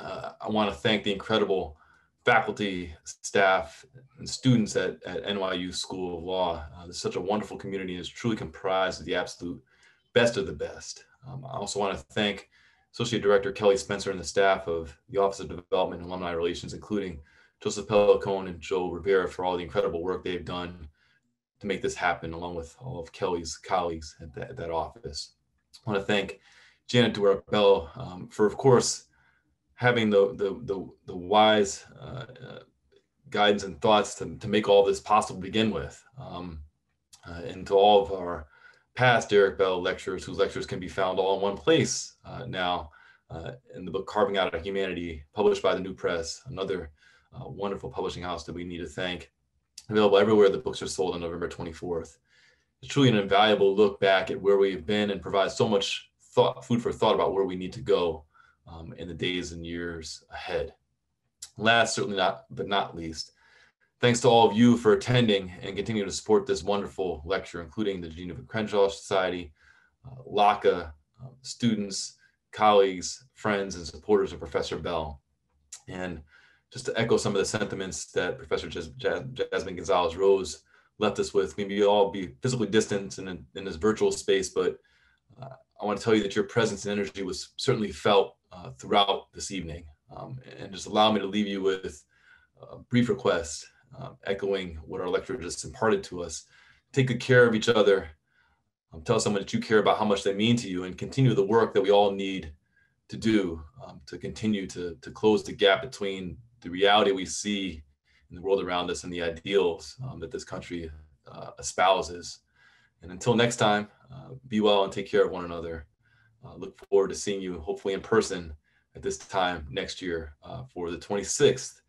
C: uh, I want to thank the incredible faculty, staff, and students at, at NYU School of Law. Uh, it's such a wonderful community and is truly comprised of the absolute best of the best. Um, I also want to thank Associate Director Kelly Spencer and the staff of the Office of Development and Alumni Relations, including Joseph Pellicone and Joe Rivera for all the incredible work they've done to make this happen, along with all of Kelly's colleagues at that, at that office. I want to thank Janet Dewart Bell um, for, of course, having the the the, the wise uh, uh, guidance and thoughts to, to make all this possible to begin with. Um, uh, and to all of our past Derrick Bell lectures, whose lectures can be found all in one place uh, now uh, in the book Carving Out a Humanity, published by the New Press, another uh, wonderful publishing house that we need to thank. Available everywhere the books are sold on November 24th. It's truly an invaluable look back at where we've been and provides so much thought, food for thought about where we need to go um, in the days and years ahead. Last, certainly not, but not least, thanks to all of you for attending and continuing to support this wonderful lecture, including the Geneva Crenshaw Society, uh, LACA, uh, students, colleagues, friends, and supporters of Professor Bell. And just to echo some of the sentiments that Professor Jas Jasmine Gonzales Rose left us with, maybe you'll all be physically distant in, in this virtual space, but uh, I want to tell you that your presence and energy was certainly felt uh, throughout this evening. Um, and just allow me to leave you with a brief request, uh, echoing what our lecturer just imparted to us. Take good care of each other. Um, tell someone that you care about how much they mean to you and continue the work that we all need to do um, to continue to, to close the gap between the reality we see in the world around us and the ideals um, that this country uh, espouses. And until next time, uh, be well and take care of one another. Uh, look forward to seeing you hopefully in person at this time next year uh, for the 26th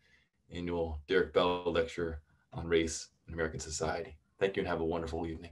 C: annual Derrick Bell Lecture on Race in American Society. Thank you and have a wonderful evening.